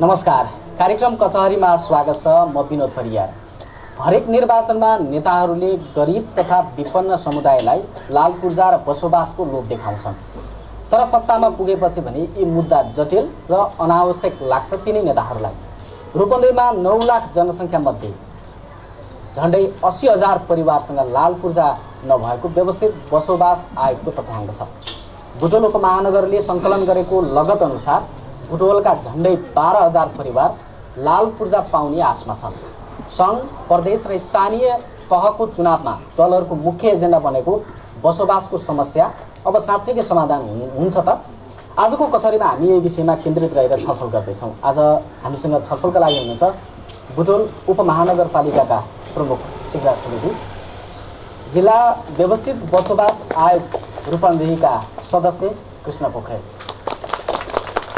नमस्कार। कार्यक्रम कचहरीमा स्वागत छ म विनोद परियार हरेक निर्वाचनमा नेताहरूले गरिब तथा विपन्न समुदायलाई लाल पूर्जा र बसोबासको लोभ देखाउँछन्। तर सत्तामा पुगेपछि भने यी मुद्दा जटिल र अनावश्यक लाग्छ तिनै नेताहरूलाई। रूपन्देहीमा नौ लाख जनसङ्ख्यामध्ये झन्डै अस्सी हजार परिवारसँग लाल पूर्जा नभएको व्यवस्थित बसोबास आयोगको तथ्याङ्क छ। बुटोल उपमहानगरले सङ्कलन गरेको लगत अनुसार बुटोलका झन्डै बाह्र हजार परिवार लाल पूर्जा पाउने आशमा छन्। सङ्घ प्रदेश र स्थानीय तहको चुनावमा दलहरूको मुख्य एजेन्डा बनेको बसोबासको समस्या अब साँच्चैकै समाधान हुनु- हुन्छ त? आजको कचहरीमा हामी यही विषयमा केन्द्रित रहेर छलफल गर्दैछौँ। आज हामीसँग छलफलका लागि हुनुहुन्छ बुटोल उपमहानगरपालिकाका प्रमुख शिवराज सुवेदी। जिल्ला व्यवस्थित बसोबास आयोग रूपन्देहीका सदस्य कृष्ण पोखरेल।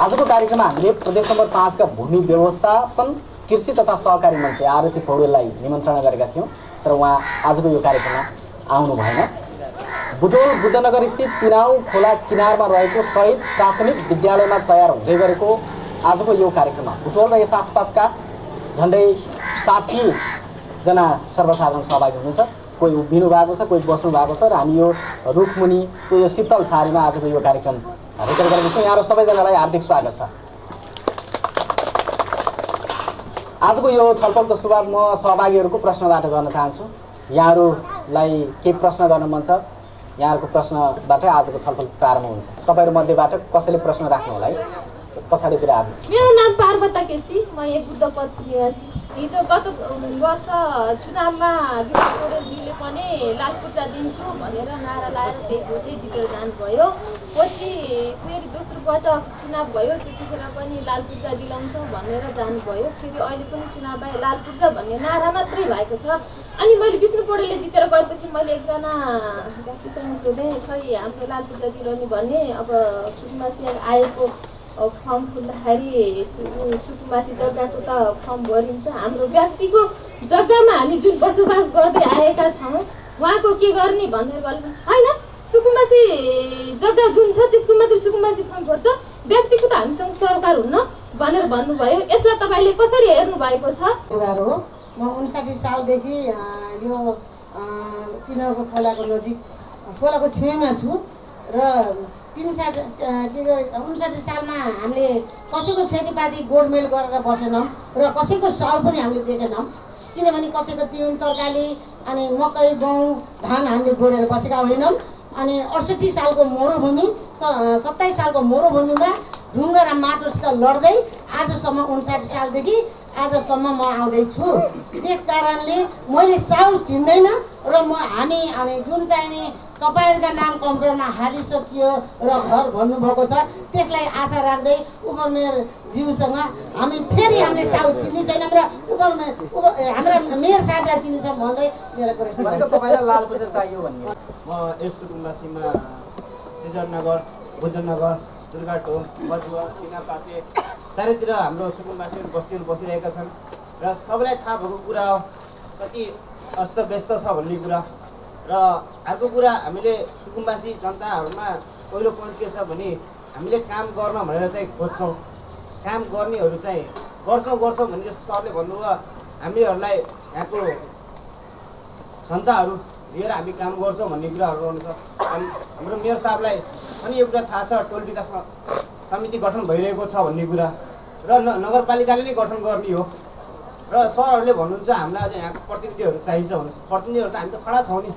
आजको कार्यक्रममा हामीले प्रदेश नम्बर पाँचका भूमि व्यवस्थापन कृषि तथा सहकारी मन्त्री आरती पौडेललाई निमन्त्रणा गरेका थियौँ। तर उहाँ आजको यो कार्यक्रममा आउनु भएन। बुटोल बुद्धनगर स्थित तिनाउ खोला किनारमा रहेको शहीद प्राथमिक विद्यालयमा तयार हुँदै गरेको आजको यो कार्यक्रममा बुटोल र यस आसपासका झन्डै साठीजना सर्वसाधारण सहभागी हुनुहुन्छ। कोही उभिनु भएको छ कोही बस्नु भएको छ र हामी यो रुखमुनिको यो शीतल छारीमा आजको यो कार्यक्रम यहाँहरू सबैजनालाई हार्दिक स्वागत छ आजको यो छलफलको सुरुवात म सहभागीहरूको प्रश्नबाट गर्न चाहन्छु यहाँहरूलाई केही प्रश्न गर्न मन छ यहाँहरूको प्रश्नबाटै आजको छलफल प्रारम्भ हुन्छ तपाईँहरू मध्येबाट कसैले प्रश्न राख्नु होला है पछाडितिर आउनु मेरो नाम पार्वता केसी म यहाँ बुद्धपथ निवासी हिजो गत वर्ष चुनावमा विनोद पौडेलज्यूले पनि लाल पूर्जा दिन्छु भनेर नारा लाएर भोटै जितेर जानुभयो। पछि फेरि दोस्रो पटक चुनाव भयो त्यतिखेर पनि लाल पूर्जा दिलाउँछौँ भनेर जानुभयो। फेरि अहिले पनि चुनाव भए लाल पूर्जा भन्ने नारा मात्रै भएको छ। अनि मैले विष्णु पौडेलले जितेर गएपछि मैले एकजना व्यक्तिसँग सोधेँ खै हाम्रो लाल पूर्जा दिलाउने भन्ने अब सुकुमासी आएको फर्म खुल्दाखेरि जग्गाको त फर्म भरिन्छ। हाम्रो व्यक्तिको जग्गामा हामी जुन बसोबास गर्दै आएका छौँ उहाँको के गर्ने भनेर भन्नु होइन। सुकुमासी जग्गा जुन छ त्यसको मात्रै सुकुमासी फर्म भर्छ। व्यक्तिको त हामीसँग सरकार हुन्न भनेर भन्नुभयो। यसलाई तपाईँले कसरी हेर्नु भएको छ हो। म उन्साठी सालदेखि यो तिनीहरूको खोलाको नजिक खोलाको छेउमा छु र तिन अ, के उन्साठी सालमा हामीले कसैको खेतीपाती गोडमेल गरेर बसेनौँ र कसैको साल पनि हामीले दिएनौँ किनभने कसैको तिउन तरकारी अनि मकै गहुँ धान हामीले गोडेर बसेका होइनौँ। अनि अडसठी सालको मरुभूमि स सत्ताइस सालको मरुभूमिमा ढुङ्गा र माटोसित लड्दै आजसम्म उन्साठी सालदेखि आजसम्म म आउँदैछु। त्यस कारणले मैले साउल चिन्दैन र म हामी अनि जुन चाहिँ नि तपाईँहरूका नाम कम्प्युटरमा हालिसकियो र घर भन्नुभएको छ त्यसलाई आशा राख्दै उपमेयर ज्यूसँग हामी फेरि हामीले साउल चिन्ने छैनौँ र उपमेयर उप हाम्रा मेयर साहबलाई चिनिन्छौँ भन्दै मेरो कुरा तपाईँलाई लाल पूर्जा चाहियो भन्ने। म यस सुकुम्बासीमा सिजननगर बुद्धनगर। दुर्गाटोल बजुवा किनापाते चारैतिर हाम्रो सुकुम्बासीहरू बस्तीहरू बसिरहेका छन्। र सबैलाई थाहा भएको कुरा हो कति अस्तव्यस्त छ भन्ने कुरा। र अर्को कुरा हामीले सुकुम्बासी जनताहरूमा पहिलो पोइन्ट के छ भने हामीले काम गर्न भनेर चाहिँ खोज्छौँ। काम गर्नेहरू चाहिँ गर्छौँ गर्छौँ भने जस्तो सरले भन्नुभयो। हामीहरूलाई यहाँको जनताहरू लिएर हामी काम गर्छौँ भन्ने कुराहरू गर्नु छ। अनि हाम्रो मेयर साहबलाई पनि यो कुरा थाहा छ टोल विकास समिति गठन भइरहेको छ भन्ने कुरा। र न नगरपालिकाले नै गठन गर्ने हो। र सरहरूले भन्नुहुन्छ हामीलाई अझ यहाँको प्रतिनिधिहरू चाहिन्छ भने प्रतिनिधिहरू त हामी त खडा छौँ नि।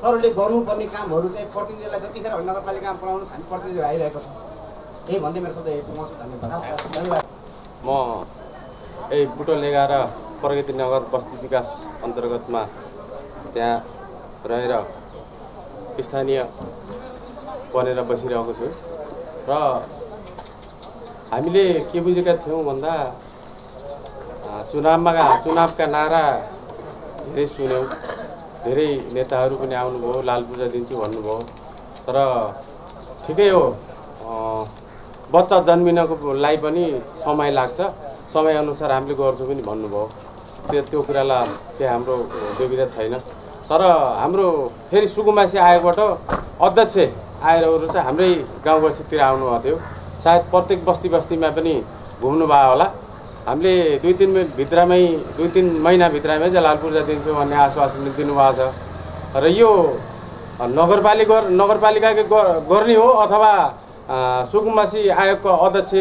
सरहरूले गर्नुपर्ने कामहरू चाहिँ प्रतिनिधिलाई जतिखेर नगरपालिकामा पढाउनुहोस् हामी प्रतिनिधिहरू आइरहेको छौँ। यही भन्दै मेरो सधैँ धन्यवाद। म यही बुटोल एघार प्रगति नगर बस्ती विकास अन्तर्गतमा त्यहाँ रहेर स्थानीय बनेर बसिरहेको छु। र हामीले के बुझेका थियौँ भन्दा चुनावमा चुनावका नारा धेरै सुन्यौँ। धेरै नेताहरू पनि आउनुभयो लाल पूजा दिन्छु भन्नुभयो। तर ठिकै हो बच्चा जन्मिनको लाई पनि समय लाग्छ। समयअनुसार हामीले गर्छौँ पनि भन्नुभयो। त्यो त्यो कुरालाई त्यहाँ हाम्रो दुविधा छैन। तर हाम्रो फेरि सुकुमासी आयोगबाट अध्यक्ष आएर चाहिँ हाम्रै गाउँ बस्तीतिर आउनुभएको थियो। सायद प्रत्येक बस्ती बस्तीमा पनि घुम्नुभयो होला। हामीले दुई तिन भित्रमै दुई तिन महिनाभित्रमै चाहिँ लाल पूर्जा दिन्छौँ भन्ने आश्वासन दिनुभएको छ। र यो नगरपालिका नगरपालिकाले गर- गर्ने हो अथवा सुकुम्बासी आयोगको अध्यक्ष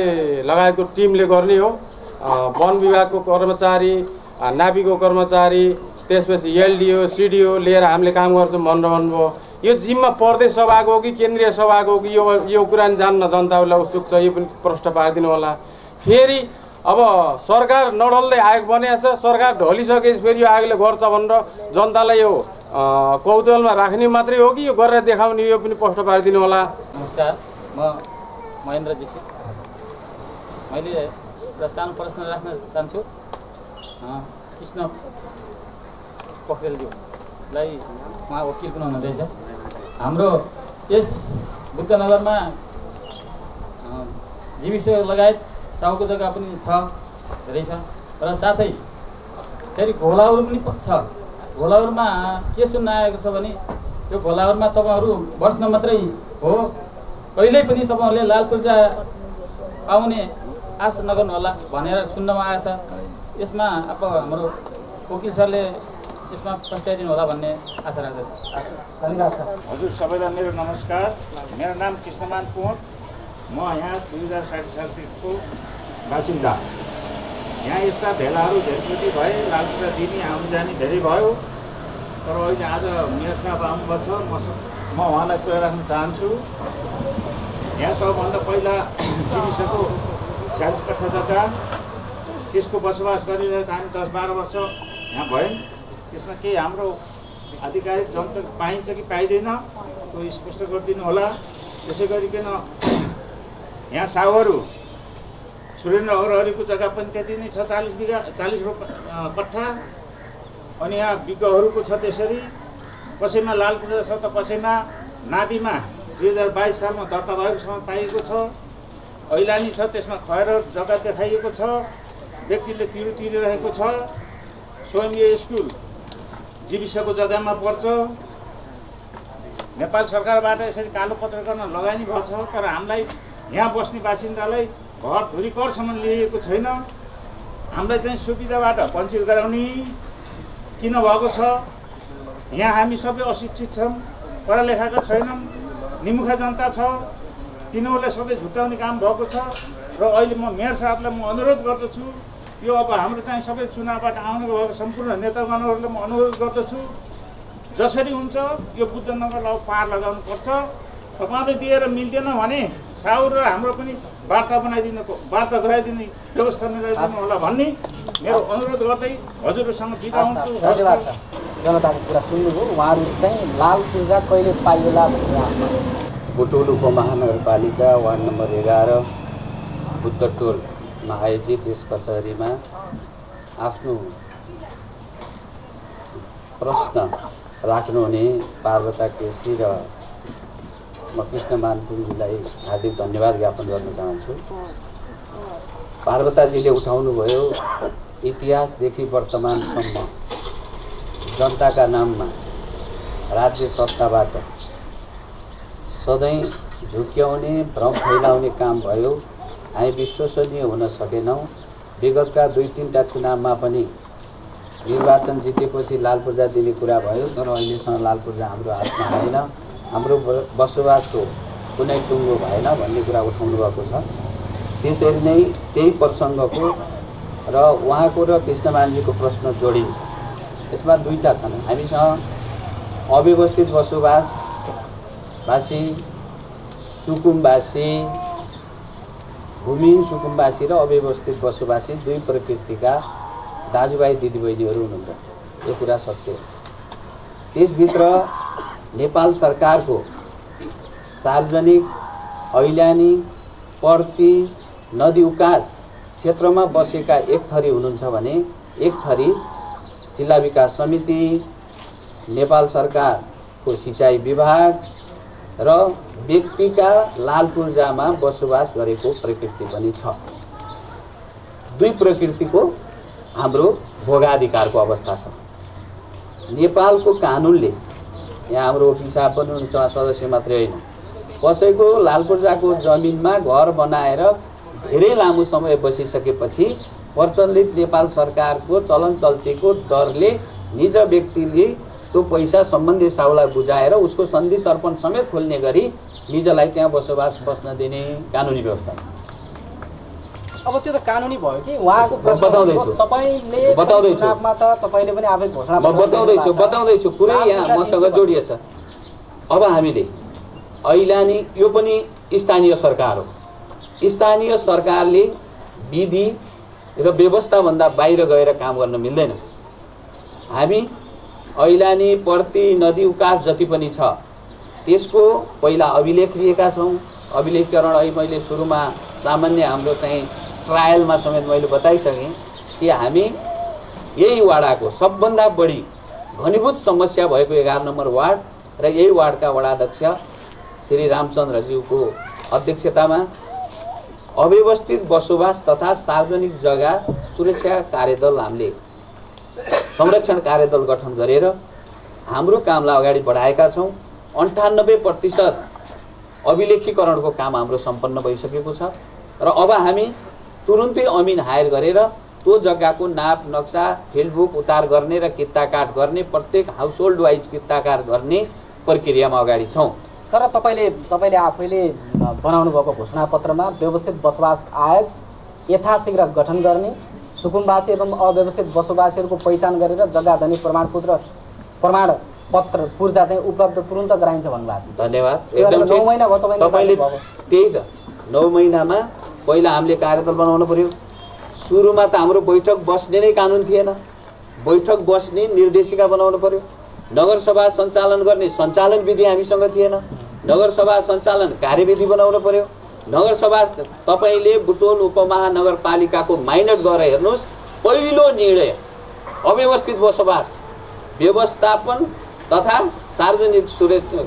लगायतको टिमले गर्ने हो। वन विभागको कर्मचारी अ, नापीको कर्मचारी त्यसपछि एलडिओ सिडिओ लिएर हामीले काम गर्छौँ भनेर भन्नुभयो यो जिम्मा प्रदेश सभाको हो कि केन्द्रीय सभाको हो कि यो यो कुरा जान्न जनतालाई उत्सुक छ यो पनि प्रश्न पारिदिनु होला। फेरि अब सरकार नढल्दै आयोग बनिएको छ सरकार ढलिसकेपछि फेरि यो आयोगले गर्छ भनेर जनतालाई यो कौतूहलमा राख्ने मात्रै हो कि यो गरेर देखाउने यो पनि प्रश्न पारिदिनु होला। नमस्कार म महेन्द्र जोशी। मैले एउटा सानो प्रश्न राख्न चाहन्छु। कृष्ण पोखरेलज्यूलाई उहाँ वकिल पनि हुनुहुँदैछ। हाम्रो यस बुद्धनगरमा जीविस लगायत साउको जग्गा पनि छ धेरै छ। र साथै फेरि घोलाउरो पनि छ। घोलाउरोमा के सुन्न आएको छ भने यो घोलाउरोमा तपाईँहरू बस्न मात्रै हो। कहिल्यै पनि तपाईँहरूले लाल पूर्जा पाउने आशा नगर्नु होला भनेर सुन्नमा आएछ। यसमा अब हाम्रो वकिल सरले यसमा पस्याइदिनु होला भन्ने आशा राख्दछु। धन्यवाद सर। हजुर सबैलाई मेरो नमस्कार। मेरो नाम कृष्णमान कुँवर। म यहाँ दुई हजार साठी सालदेखिको बासिन्दा। यहाँ यस्ता भेलाहरू धेरैचोटि भए लालपुरा दिने आउनु जाने धेरै भयो। तर अहिले आज मेयर साहब आउनुभएको छ। म म उहाँलाई कुरा राख्न चाहन्छु। यहाँ सबभन्दा पहिला जिनिसको छ्यालिस कट्ठा जग्गा। त्यसको बसोबास गरिरहेको हामी दस बाह्र वर्ष यहाँ भयौँ। त्यसमा केही हाम्रो आधिकारिक जनता पाइन्छ कि पाइँदैन त्यो स्पष्ट गरिदिनु होला। त्यसै गरिकन यहाँ साहुहरू सुरेन्द्र अग्रहरीको जग्गा पनि त्यति नै छ चालिस बिघा चालिस रोप कट्ठा अनि यहाँ विज्ञहरूको छ त्यसरी। कसैमा लाल छ त कसैमा नाभीमा। दुई हजार बाइस सालमा दर्ता भएकोसम्म पाइएको छ। ऐलानी छ त्यसमा खएर जग्गा देखाइएको छ। व्यक्तिले तिरो तिरिरहेको छ। स्वयं स्कुल जीविसको जग्गामा पर्छ। नेपाल सरकारबाट यसरी कालो पत्र गर्न लगानी भएको छ तर हामीलाई यहाँ बस्ने बासिन्दालाई घर धुरी करसम्म लिएको छैन। हामीलाई चाहिँ सुविधाबाट वञ्चित गराउने किन भएको छ? यहाँ हामी सबै अशिक्षित छौँ पढालेखाका छैनौँ निमुखा जनता छ तिनीहरूलाई सबै झुटाउने काम भएको छ र अहिले म मेयर साहबलाई म अनुरोध गर्दछु यो अब हाम्रो चाहिँ सबै चुनावबाट आउनु भएको सम्पूर्ण नेतागणहरूलाई म अनुरोध गर्दछु जसरी हुन्छ यो बुद्धनगरलाई अब पार लगाउनुपर्छ। तपाईँले दिएर मिल्दैन भने साउर र हाम्रो पनि वार्ता बनाइदिनु वार्ता गराइदिने व्यवस्था मिलाइदिनु होला भन्ने मेरो अनुरोध गर्दै हजुरहरूसँग बिदा हुन्छु। धन्यवाद सर। जनताको कुरा सुन्नुभयो। उहाँहरू चाहिँ लाल पूर्जा कहिले पाइएला भन्ने उपमहानगरपालिका वार्ड नम्बर एघार बुद्धटोलमा आयोजित यस कचहरीमा आफ्नो प्रश्न राख्नुहुने पार्वता केसी र म कृष्ण मानपुङजीलाई हार्दिक धन्यवाद ज्ञापन गर्न चाहन्छु। पार्वताजीले उठाउनुभयो इतिहासदेखि वर्तमानसम्म जनताका नाममा राज्य सत्ताबाट सधैँ झुक्याउने भ्रम फैलाउने काम भयो। हामी विश्वसनीय हुन सकेनौँ। विगतका दुई तिनवटा चुनावमा पनि निर्वाचन जितेपछि लाल पूर्जा दिने कुरा भयो तर अहिलेसम्म लाल पूर्जा हाम्रो हातमा आएन। हाम्रो बसोबासको कुनै टुङ्गो भएन भन्ने कुरा उठाउनु भएको छ। त्यसरी नै त्यही प्रसङ्गको र उहाँको र कृष्णमानजीको प्रश्न जोडिन्छ। यसमा दुईवटा छन्। हामीसँग अव्यवस्थित बसोबास भाषी सुकुम्बासी भूमिहीन सुकुम्बासी र अव्यवस्थित बसोबासी दुई प्रकृतिका दाजुभाइ दिदीबहिनीहरू हुनुहुन्छ। यो कुरा सत्य हो। त्यसभित्र नेपाल सरकारको सार्वजनिक ऐलानी पर्ती नदी उकास क्षेत्रमा बसेका एक थरी हुनुहुन्छ भने एक थरी जिल्ला विकास समिति नेपाल सरकारको सिँचाइ विभाग र व्यक्तिका लाल पूर्जामा बसोबास गरेको प्रकृति पनि छ। दुई प्रकृतिको हाम्रो भोगाधिकारको अवस्था छ। नेपालको कानुनले यहाँ हाम्रो साहब पनि सदस्य मात्रै होइन। कसैको लाल पूर्जाको जमिनमा घर बनाएर धेरै लामो समय बसिसकेपछि प्रचलित नेपाल सरकारको चलन चल्तीको दरले निज व्यक्तिले त्यो पैसा सम्बन्धी साउलाई बुझाएर उसको सन्धि सर्पण समेत खोल्ने गरी निजलाई त्यहाँ बसोबास बस्न दिने कानुनी व्यवस्था। अब त्यो त कानुनी भयो कि? उहाँको बताउँदैछु। तपाईँले बताउँदैछु। त तपाईँले पनि आफै घोषणा म बताउँदैछु बताउँदैछु। कुरै यहाँ मसँग जोडिएछ अब हामीले ऐलानी यो पनि स्थानीय सरकार हो। स्थानीय सरकारले विधि र व्यवस्थाभन्दा बाहिर गएर काम गर्न मिल्दैन। हामी ऐलानी प्रति नदी उकास जति पनि छ त्यसको पहिला अभिलेख लिएका छौँ। अभिलेखकरण अहिले मैले सुरुमा सामान्य हाम्रो चाहिँ ट्रायलमा समेत मैले बताइसकेँ कि हामी यही वाडाको सबभन्दा बढी घनीभूत समस्या भएको एघार नम्बर वार्ड र यही वार्डका वडाध्यक्ष श्री रामचन्द्रज्यूको अध्यक्षतामा अव्यवस्थित बसोबास तथा सार्वजनिक जग्गा सुरक्षा कार्यदल हामीले संरक्षण कार्यदल गठन गरेर हाम्रो कामलाई अगाडि बढाएका छौँ। अन्ठानब्बे प्रतिशत अभिलेखीकरणको काम हाम्रो सम्पन्न भइसकेको छ। र अब हामी तुरुन्तै अमिन हायर गरेर त्यो जग्गाको नाप नक्सा फिल्डबुक उतार गर्ने र कित्ताकाट गर्ने प्रत्येक हाउस होल्ड वाइज कित्ताकाट गर्ने प्रक्रियामा अगाडि छौँ। तर तपाईँले तपाईँले आफैले बनाउनु भएको घोषणापत्रमा व्यवस्थित बसोबास आयोग यथाशीघ्र गठन गर्ने सुकुम्बासी एवं अव्यवस्थित बसोबासीहरूको पहिचान गरेर जग्गा धनी प्रमाणपत्र प्रमाण पत्र पूर्जा चाहिँ उपलब्ध तुरन्त गराइन्छ भन्नुभएको छ धन्यवाद एकदम नौ। महिना भयो तपाईँले। त्यही त नौ महिनामा पहिला हामीले कार्यदल बनाउनु पर्यो। सुरुमा त हाम्रो बैठक बस्ने नै कानुन थिएन। बैठक बस्ने निर्देशिका बनाउनु पर्यो। नगरसभा सञ्चालन गर्ने सञ्चालन विधि हामीसँग थिएन। नगरसभा सञ्चालन कार्यविधि बनाउनु पर्यो। नगरसभा तपाईँले बुटोल उपमहानगरपालिकाको माइनट गरेर हेर्नुहोस् पहिलो निर्णय अव्यवस्थित बसोबास व्यवस्थापन तथा सार्वजनिक सुरक्षा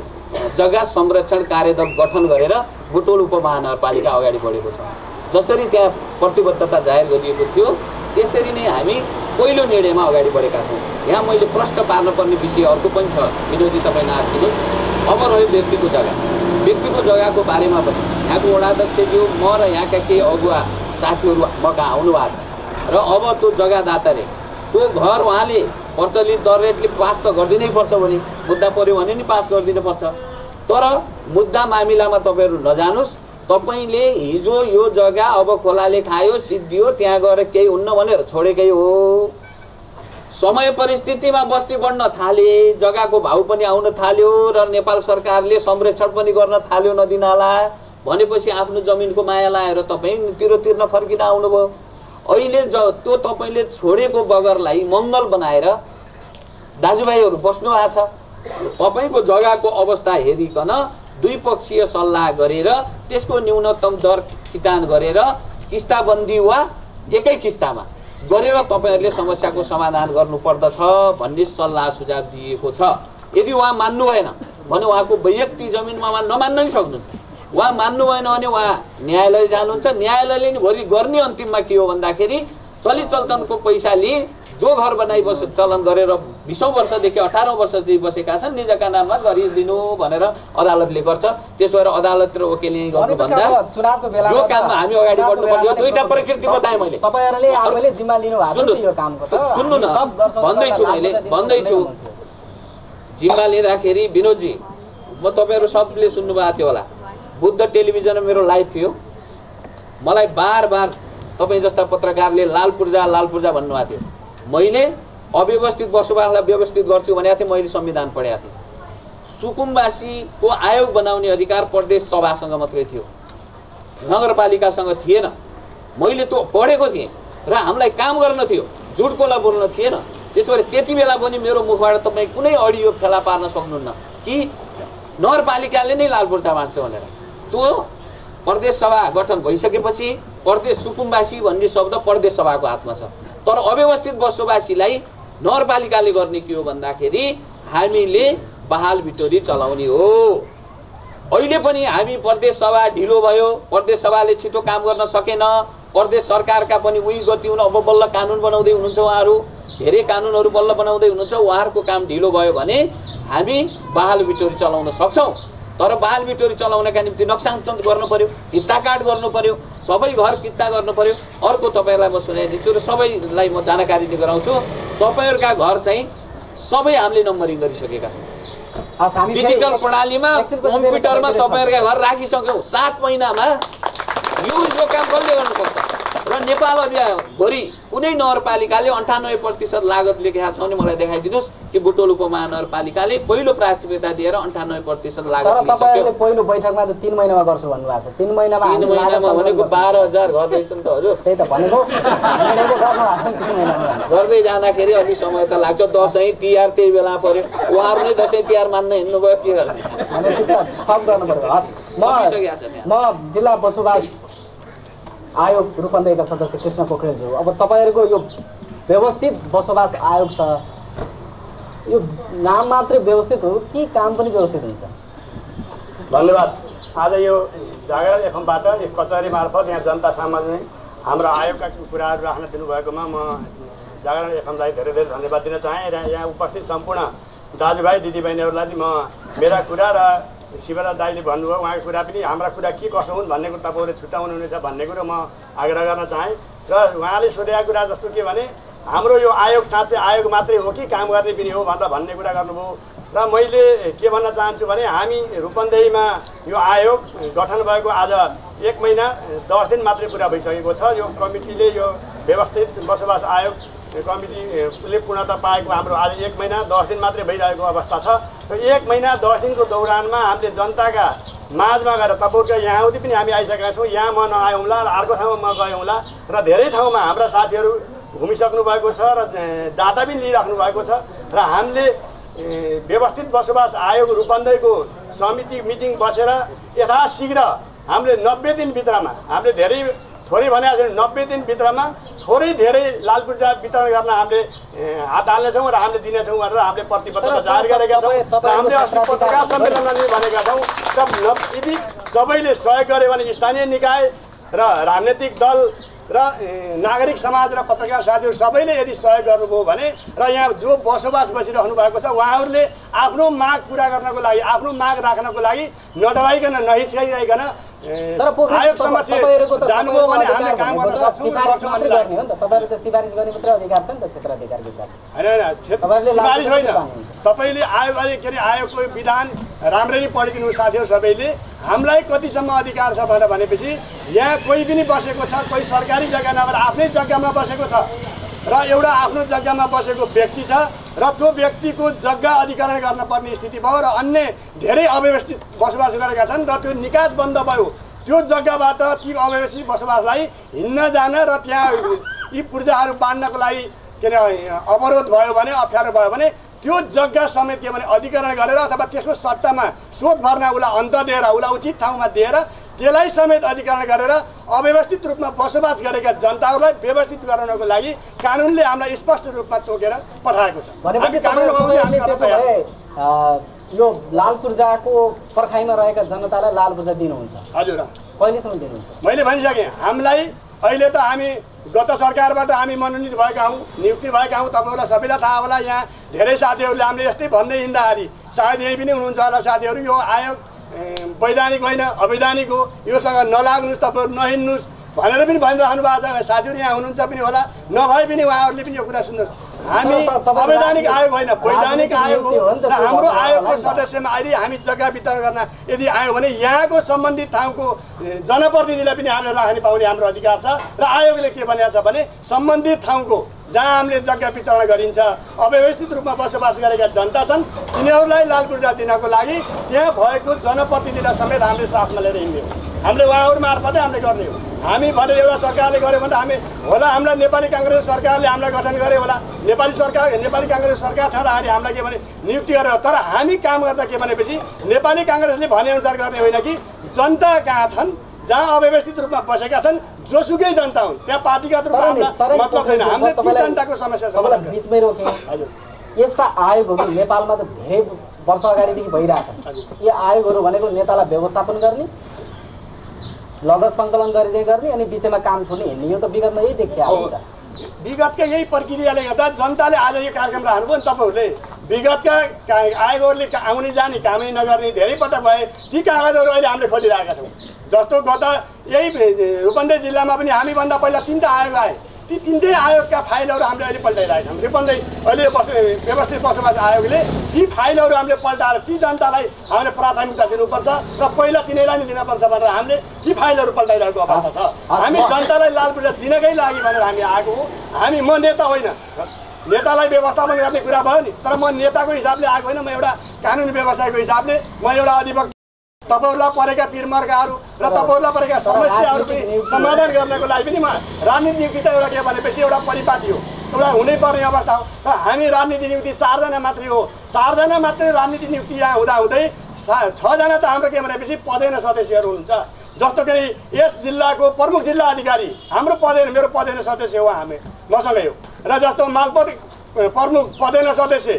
जग्गा संरक्षण कार्यदल गठन गरेर बुटोल उपमहानगरपालिका अगाडि बढेको छ। जसरी त्यहाँ प्रतिबद्धता जाहेर गरिएको थियो त्यसरी नै हामी पहिलो निर्णयमा अगाडि बढेका छौँ। यहाँ मैले प्रश्न पार्नुपर्ने विषय अर्को पनि छ। विनोदी तपाईँ नआत्तिनुहोस् अब रह्यो व्यक्तिको जग्गा। व्यक्तिको जग्गाको बारेमा पनि। यहाँको वडाध्यक्षज्यू म र यहाँका केही अगुवा साथीहरू म कहाँ आउनु भएको छ। र अब त्यो जग्गादाताले त्यो घर उहाँले प्रचलित दर रेटले पास त गरिदिनै पर्छ भने मुद्दा पऱ्यो भने नि पास गरिदिनु पर्छ। तर मुद्दा मामिलामा तपाईँहरू नजानुहोस्। तपाईँले हिजो यो जग्गा अब खोलाले खायो सिद्धियो त्यहाँ गएर केही हुन्न भनेर छोडेकै हो। समय परिस्थितिमा बस्ती बढ्न थाले जग्गाको भाउ पनि आउन थाल्यो र नेपाल सरकारले संरक्षण पनि गर्न थाल्यो नदीनाला। भनेपछि आफ्नो जमिनको माया लाएर तपाईँ तिरो तिर्न फर्किन आउनुभयो। अहिले ज त्यो तपाईँले छोडेको बगरलाई मङ्गल बनाएर दाजुभाइहरू बस्नु भएको छ तपाईँको जग्गाको अवस्था हेरिकन दुई पक्षीय सल्लाह गरेर त्यसको न्यूनतम दर किटान गरेर किस्ताबन्दी वा एकै किस्तामा। गरेर तपाईँहरूले समस्याको समाधान गर्नुपर्दछ भन्ने सल्लाह सुझाव दिएको छ। यदि उहाँ मान्नु भएन भने उहाँको वैयक्तिक जमिनमा उहाँ नमान्न सक्नुहुन्छ। उहाँ मान्नु भएन भने उहाँ न्यायालय जानुहुन्छ। न्यायालयले नि भोलि गर्ने अन्तिममा के हो भन्दाखेरि चलित चल्तनको पैसाले जो घर बनाइ बस चलन गरेर बिसौँ वर्षदेखि अठारौँ वर्षदेखि बसेका छन् निजका नाममा गरिदिनु भनेर अदालतले गर्छ। त्यसो भएर अदालत र गर्नुभन्दा चुनावको बेलामा यो काममा हामी अगाडि बढ्नु बेलामा दुईटा प्रकृति बताएँ मैले। सुन्नु न, भन्दैछु मैले, भन्दैछु। जिम्मा लिँदाखेरि विनोदजी म तपाईँहरू सबले सुन्नुभएको थियो होला। बुद्ध टेलिभिजनमा मेरो लाइभ थियो। मलाई बार बार तपाईँ जस्ता पत्रकारले लाल पूर्जा लाल पूर्जा भन्नुभएको थियो। मैले अव्यवस्थित बसोबासलाई व्यवस्थित गर्छु भनेको थिएँ मैले संविधान पढेको थिएँ। सुकुम्बासीको आयोग बनाउने अधिकार प्रदेश सभासँग मात्रै थियो। नगरपालिकासँग थिएन। मैले त्यो पढेको थिएँ र हामीलाई काम गर्न थियो झुटकोलाई बोल्न थिएन। त्यसो भए त्यति बेला पनि मेरो मुखबाट तपाईँ कुनै अडियो फेला पार्न सक्नुहुन्न कि नगरपालिकाले नै लाल पूर्जा बाँड्छ भनेर। त्यो प्रदेश सभा गठन भइसकेपछि प्रदेश सुकुम्बासी भन्ने शब्द प्रदेश सभाको हातमा छ। तर अव्यवस्थित बसोबासीलाई नगरपालिकाले गर्ने के हो भन्दाखेरि हामीले बहाल बिटोरी चलाउने हो। अहिले पनि हामी प्रदेश सभा ढिलो भयो प्रदेश सभाले छिटो काम गर्न सकेन प्रदेश सरकारका पनि उही गति हुन अब बल्ल कानुन बनाउँदै हुनुहुन्छ उहाँहरू धेरै कानुनहरू बल्ल बनाउँदै हुनुहुन्छ उहाँहरूको काम ढिलो भयो भने हामी बहाल बिटोरी चलाउन सक्छौँ। तर बाल बिटोरी चलाउनका निम्ति नक्सान गर्नु पर्यो हित्ताकाट गर्नु पर्यो सबै घर कित्ता गर्नु पर्यो। अर्को तपाईँहरूलाई म सुनाइदिन्छु र सबैलाई म जानकारी दिने गराउँछु। तपाईँहरूका घर चाहिँ सबै हामीले नम्बरिङ गरिसकेका छौँ। डिजिटल प्रणालीमा कम्प्युटरमा तपाईँहरूका घर राखिसक्यौँ। सात महिनामा यो यो काम कसले गर्नुपर्छ? र नेपाल भोलि कुनै नगरपालिकाले अन्ठानब्बे प्रतिशत लागत लेखेका छ भने मलाई देखाइदिनुहोस् कि बुटोल उपमहानगरपालिकाले पहिलो प्राथमिकता दिएर अन्ठानब्बे प्रतिशत लागत पहिलो बैठकमा त तिन महिनामा गर्छु भन्नुभएको छ। तिन महिनामा तिन महिनामा भनेको। बाह्र हजार घर रहेछ नि त हजुर। त्यही त भनेको। गर्दै जाँदाखेरि अलिक समय त लाग्छ। दसैँ तिहार त्यही बेला पर्यो। उहाँहरू नै दसैँ तिहार मान्न हिँड्नुभयो के गर्ने। म जिल्ला बसोबास आयोग रूपन्देहीका सदस्य कृष्ण पोखरेल छु अब तपाईँहरूको यो व्यवस्थित बसोबास आयोग छ। यो नाम मात्रै व्यवस्थित हो कि काम पनि व्यवस्थित हुन्छ? धन्यवाद। आज यो जागरण एफएमबाट यो कचहरी मार्फत यहाँ जनता सामान्य हाम्रो आयोगका कुराहरू राख्न दिनुभएकोमा म जागरण एफएमलाई धेरै धेरै धन्यवाद दिन चाहेँ र यहाँ उपस्थित सम्पूर्ण दाजुभाइ दिदीबहिनीहरूलाई म मेरा कुरा र शिवराज दाईले भन्नुभयो उहाँको कुरा पनि हाम्रा कुरा के कसो हुन् भन्ने कुरो तपाईँहरूले छुट्याउनु हुनेछ भन्ने कुरो म आग्रह गर्न चाहेँ। र उहाँले सोधेका कुरा जस्तो के भने हाम्रो यो आयोग साँच्चै आयोग मात्रै हो कि काम गर्ने पनि हो भनेर भन्ने कुरा गर्नुभयो। र मैले के भन्न चाहन्छु भने हामी रूपन्देहीमा यो आयोग गठन भएको आज एक महिना दस दिन मात्रै पुरा भइसकेको छ। यो कमिटीले यो व्यवस्थित बसोबास आयोग कमिटीले पूर्णता पाएको हाम्रो आज एक महिना दस दिन मात्रै भइरहेको अवस्था छ। र एक महिना दस दिनको दौरानमा हामीले जनताका माझमा गएर तपाईँको यहाँउति पनि हामी आइसकेका छौँ। यहाँ म नआयौँला र अर्को ठाउँमा म गयौँला र धेरै ठाउँमा हाम्रा साथीहरू घुमिसक्नु भएको छ र डाटा पनि लिइराख्नु भएको छ र हामीले व्यवस्थित बसोबास आयोग रूपन्देहीको समिति मिटिङ बसेर यथाशीघ्र हामीले नब्बे दिनभित्रमा हामीले धेरै थोरै छैन नब्बे दिनभित्रमा थोरै धेरै लाल पूर्जा वितरण गर्न हामीले हात हाल्नेछौँ र हामीले दिनेछौँ भनेर हामीले प्रतिबद्धता जाहेर गरेका छौँ। हामीले अस्ति पत्रकार सम्मेलनमा पनि भनेका छौँ र यदि सबैले सहयोग गर्यो भने स्थानीय निकाय र राजनैतिक दल र नागरिक समाज र पत्रकार साथीहरू सबैले यदि सहयोग गर्नुभयो भने र यहाँ जो बसोबास बसिरहनु भएको छ उहाँहरूले आफ्नो माग पुरा गर्नको लागि आफ्नो माग राख्नको लागि नडराइकन नहिचकाइकन तपाईँले आयोग के अरे आयोगको विधान राम्ररी पढिदिनु साथीहरू सबैले। हामीलाई कतिसम्म अधिकार छ भनेर भनेपछि यहाँ कोही पनि बसेको छ कोही सरकारी जग्गा नभएर आफ्नै जग्गामा बसेको छ। र एउटा आफ्नो जग्गामा बसेको व्यक्ति छ र त्यो व्यक्तिको जग्गा अधिकरण गर्न पर्ने स्थिति भयो र अन्य धेरै अव्यवस्थित बसोबास गरेका छन् र त्यो निकास बन्द भयो। त्यो जग्गाबाट ती अव्यवस्थित बसोबासलाई हिँड्न जान र त्यहाँ यी पूर्जाहरू बाँड्नको लागि के अरे अवरोध भयो भने अप्ठ्यारो भयो भने त्यो जग्गा समेत के भने अधिकरण गरेर अथवा त्यसको सट्टामा सोध भर्ना उसलाई अन्त दिएर उसलाई उचित ठाउँमा दिएर त्यसलाई समेत अधिकरण गरेर अव्यवस्थित रूपमा बसोबास गरेका जनताहरूलाई व्यवस्थित गराउनको लागि कानुनले हामीलाई स्पष्ट रूपमा तोकेर पठाएको छ। यो लाल पूर्जाको पर्खाइमा रहेका जनतालाई लाल पूर्जा दिनुहुन्छ। हजुर कहिलेसम्म दिनुहुन्छ? मैले भनिसकेँ हामीलाई अहिले त हामी गत सरकारबाट हामी मनोनित भएका हौँ नियुक्ति भएका हौँ तपाईँहरूलाई सबैलाई थाहा होला यहाँ धेरै साथीहरूले हामीले यस्तै भन्दै हिँड्दाखेरि सायद यहीँ पनि हुनुहुन्छ होला साथीहरू यो आयोग वैधानिक होइन अवैधानिक हो। योसँग नलाग्नुहोस् तपाईँहरू नहिँड्नुहोस् भनेर पनि भनिरहनु भएको छ। साथीहरू यहाँ हुनुहुन्छ पनि होला। नभए पनि उहाँहरूले पनि यो कुरा सुन्नुहोस्। हामी अवैधानिक आयोग होइन वैधानिक आयोग हो। र हाम्रो आयोगको। सदस्यमा अहिले हामी जग्गा वितरण गर्न यदि आयो भने यहाँको सम्बन्धित ठाउँको जनप्रतिनिधिलाई पनि हामीले राख्ने पाउने हाम्रो अधिकार छ। र आयोगले के भनेको छ भने सम्बन्धित ठाउँको जहाँ हामीले जग्गा वितरण गरिन्छ। अव्यवस्थित रूपमा बसोबास गरेका जनता छन्। तिनीहरूलाई लाल पूर्जा दिनको लागि त्यहाँ भएको जनप्रतिनिधिलाई समेत हामीले साथमा लिएर हिँड्ने हो। हामीले उहाँहरू मार्फतै हामीले गर्ने हो। हामी भनेर एउटा सरकारले गर्यो भने त हामी होला हामीलाई नेपाली काङ्ग्रेस सरकारले हामीलाई गठन गरे होला। नेपाली सरकार नेपाली काङ्ग्रेस सरकार छँदाखेरि हामीलाई के भने नियुक्ति गरेर तर हामी काम गर्दा के भनेपछि नेपाली काङ्ग्रेसले भनेअनुसार गर्ने होइन कि जनता कहाँ छन्? जहाँ अव्यवस्थित रूपमा बसेका छन् जोसुकै जनता हुन् त्यहाँ पार्टीगत रूपमा मतलब छैन हामीले ती जनताको समस्या समाधान बिचमै रोकेँ हजुर यस्ता आयोगहरू नेपालमा त धेरै वर्ष अगाडिदेखि भइरहेछन् यी आयोगहरू भनेको नेतालाई व्यवस्थापन गर्ने लगत सङ्कलन गरे चाहिँ गर्ने अनि बिचमा काम छोड्ने हिँड्ने यो त विगतमा यही देखियो। विगतकै यही प्रक्रियाले गर्दा जनताले आज यो कार्यक्रम राख्नुभयो नि तपाईँहरूले। विगतका का- आयोगहरूले आउने जाने कामै नगर्ने धेरै पटक भए ती कागजहरू अहिले हामीले खोलिरहेका छौँ। जस्तो गत यही रूपन्देही जिल्लामा पनि हामीभन्दा पहिला तिनवटा आयोग आए। ती तिनटै आयोगका फाइलहरू हामीले अहिले पल्टाइरहेका छौँ। रूपन्देही अहिले बस व्यवस्थित बसोबास आयोगले ती फाइलहरू हामीले पल्टाएर ती जनतालाई हामीले प्राथमिकता दिनुपर्छ र पहिला तिनीलाई नै दिनुपर्छ भनेर हामीले ती फाइलहरू पल्टाइरहेको अवस्था छ। हामी जनतालाई लाल पूर्जा दिनकै लागि भनेर हामी आएको हो। हामी म नेता होइन। नेतालाई व्यवस्थापन गर्ने कुरा भयो नि तर म नेताको हिसाबले आएको होइन। म एउटा कानुनी व्यवसायको हिसाबले म एउटा अधिवक्ता तपाईँहरूलाई परेका पिरमर्काहरू र तपाईँहरूलाई परेका समस्याहरू पनि समाधान गर्नको लागि पनि म राजनीति नियुक्ति त एउटा के भनेपछि एउटा परिपाटी हो। एउटा हुनैपर्ने अवस्था हो। र हामी राजनीति नियुक्ति चारजना मात्रै हो। चारजना मात्रै राजनीति नियुक्ति यहाँ हुँदाहुँदै छजना त हाम्रो के भनेपछि पदेन सदस्यहरू हुनुहुन्छ जस्तो कि यस जिल्लाको प्रमुख जिल्ला अधिकारी हाम्रो पदेन मेरो पदेन सदस्य हो हामी मसँगै हो। र जस्तो मालपोत प्रमुख पदेन सदस्य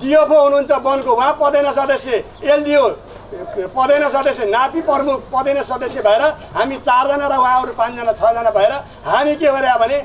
डिएफओ हुनुहुन्छ वनको उहाँ पदेन सदस्य एलडिओ पदेन सदस्य नापी प्रमुख पदेन सदस्य भएर हामी चारजना र उहाँहरू पाँचजना छजना भएर हामी के गरे भने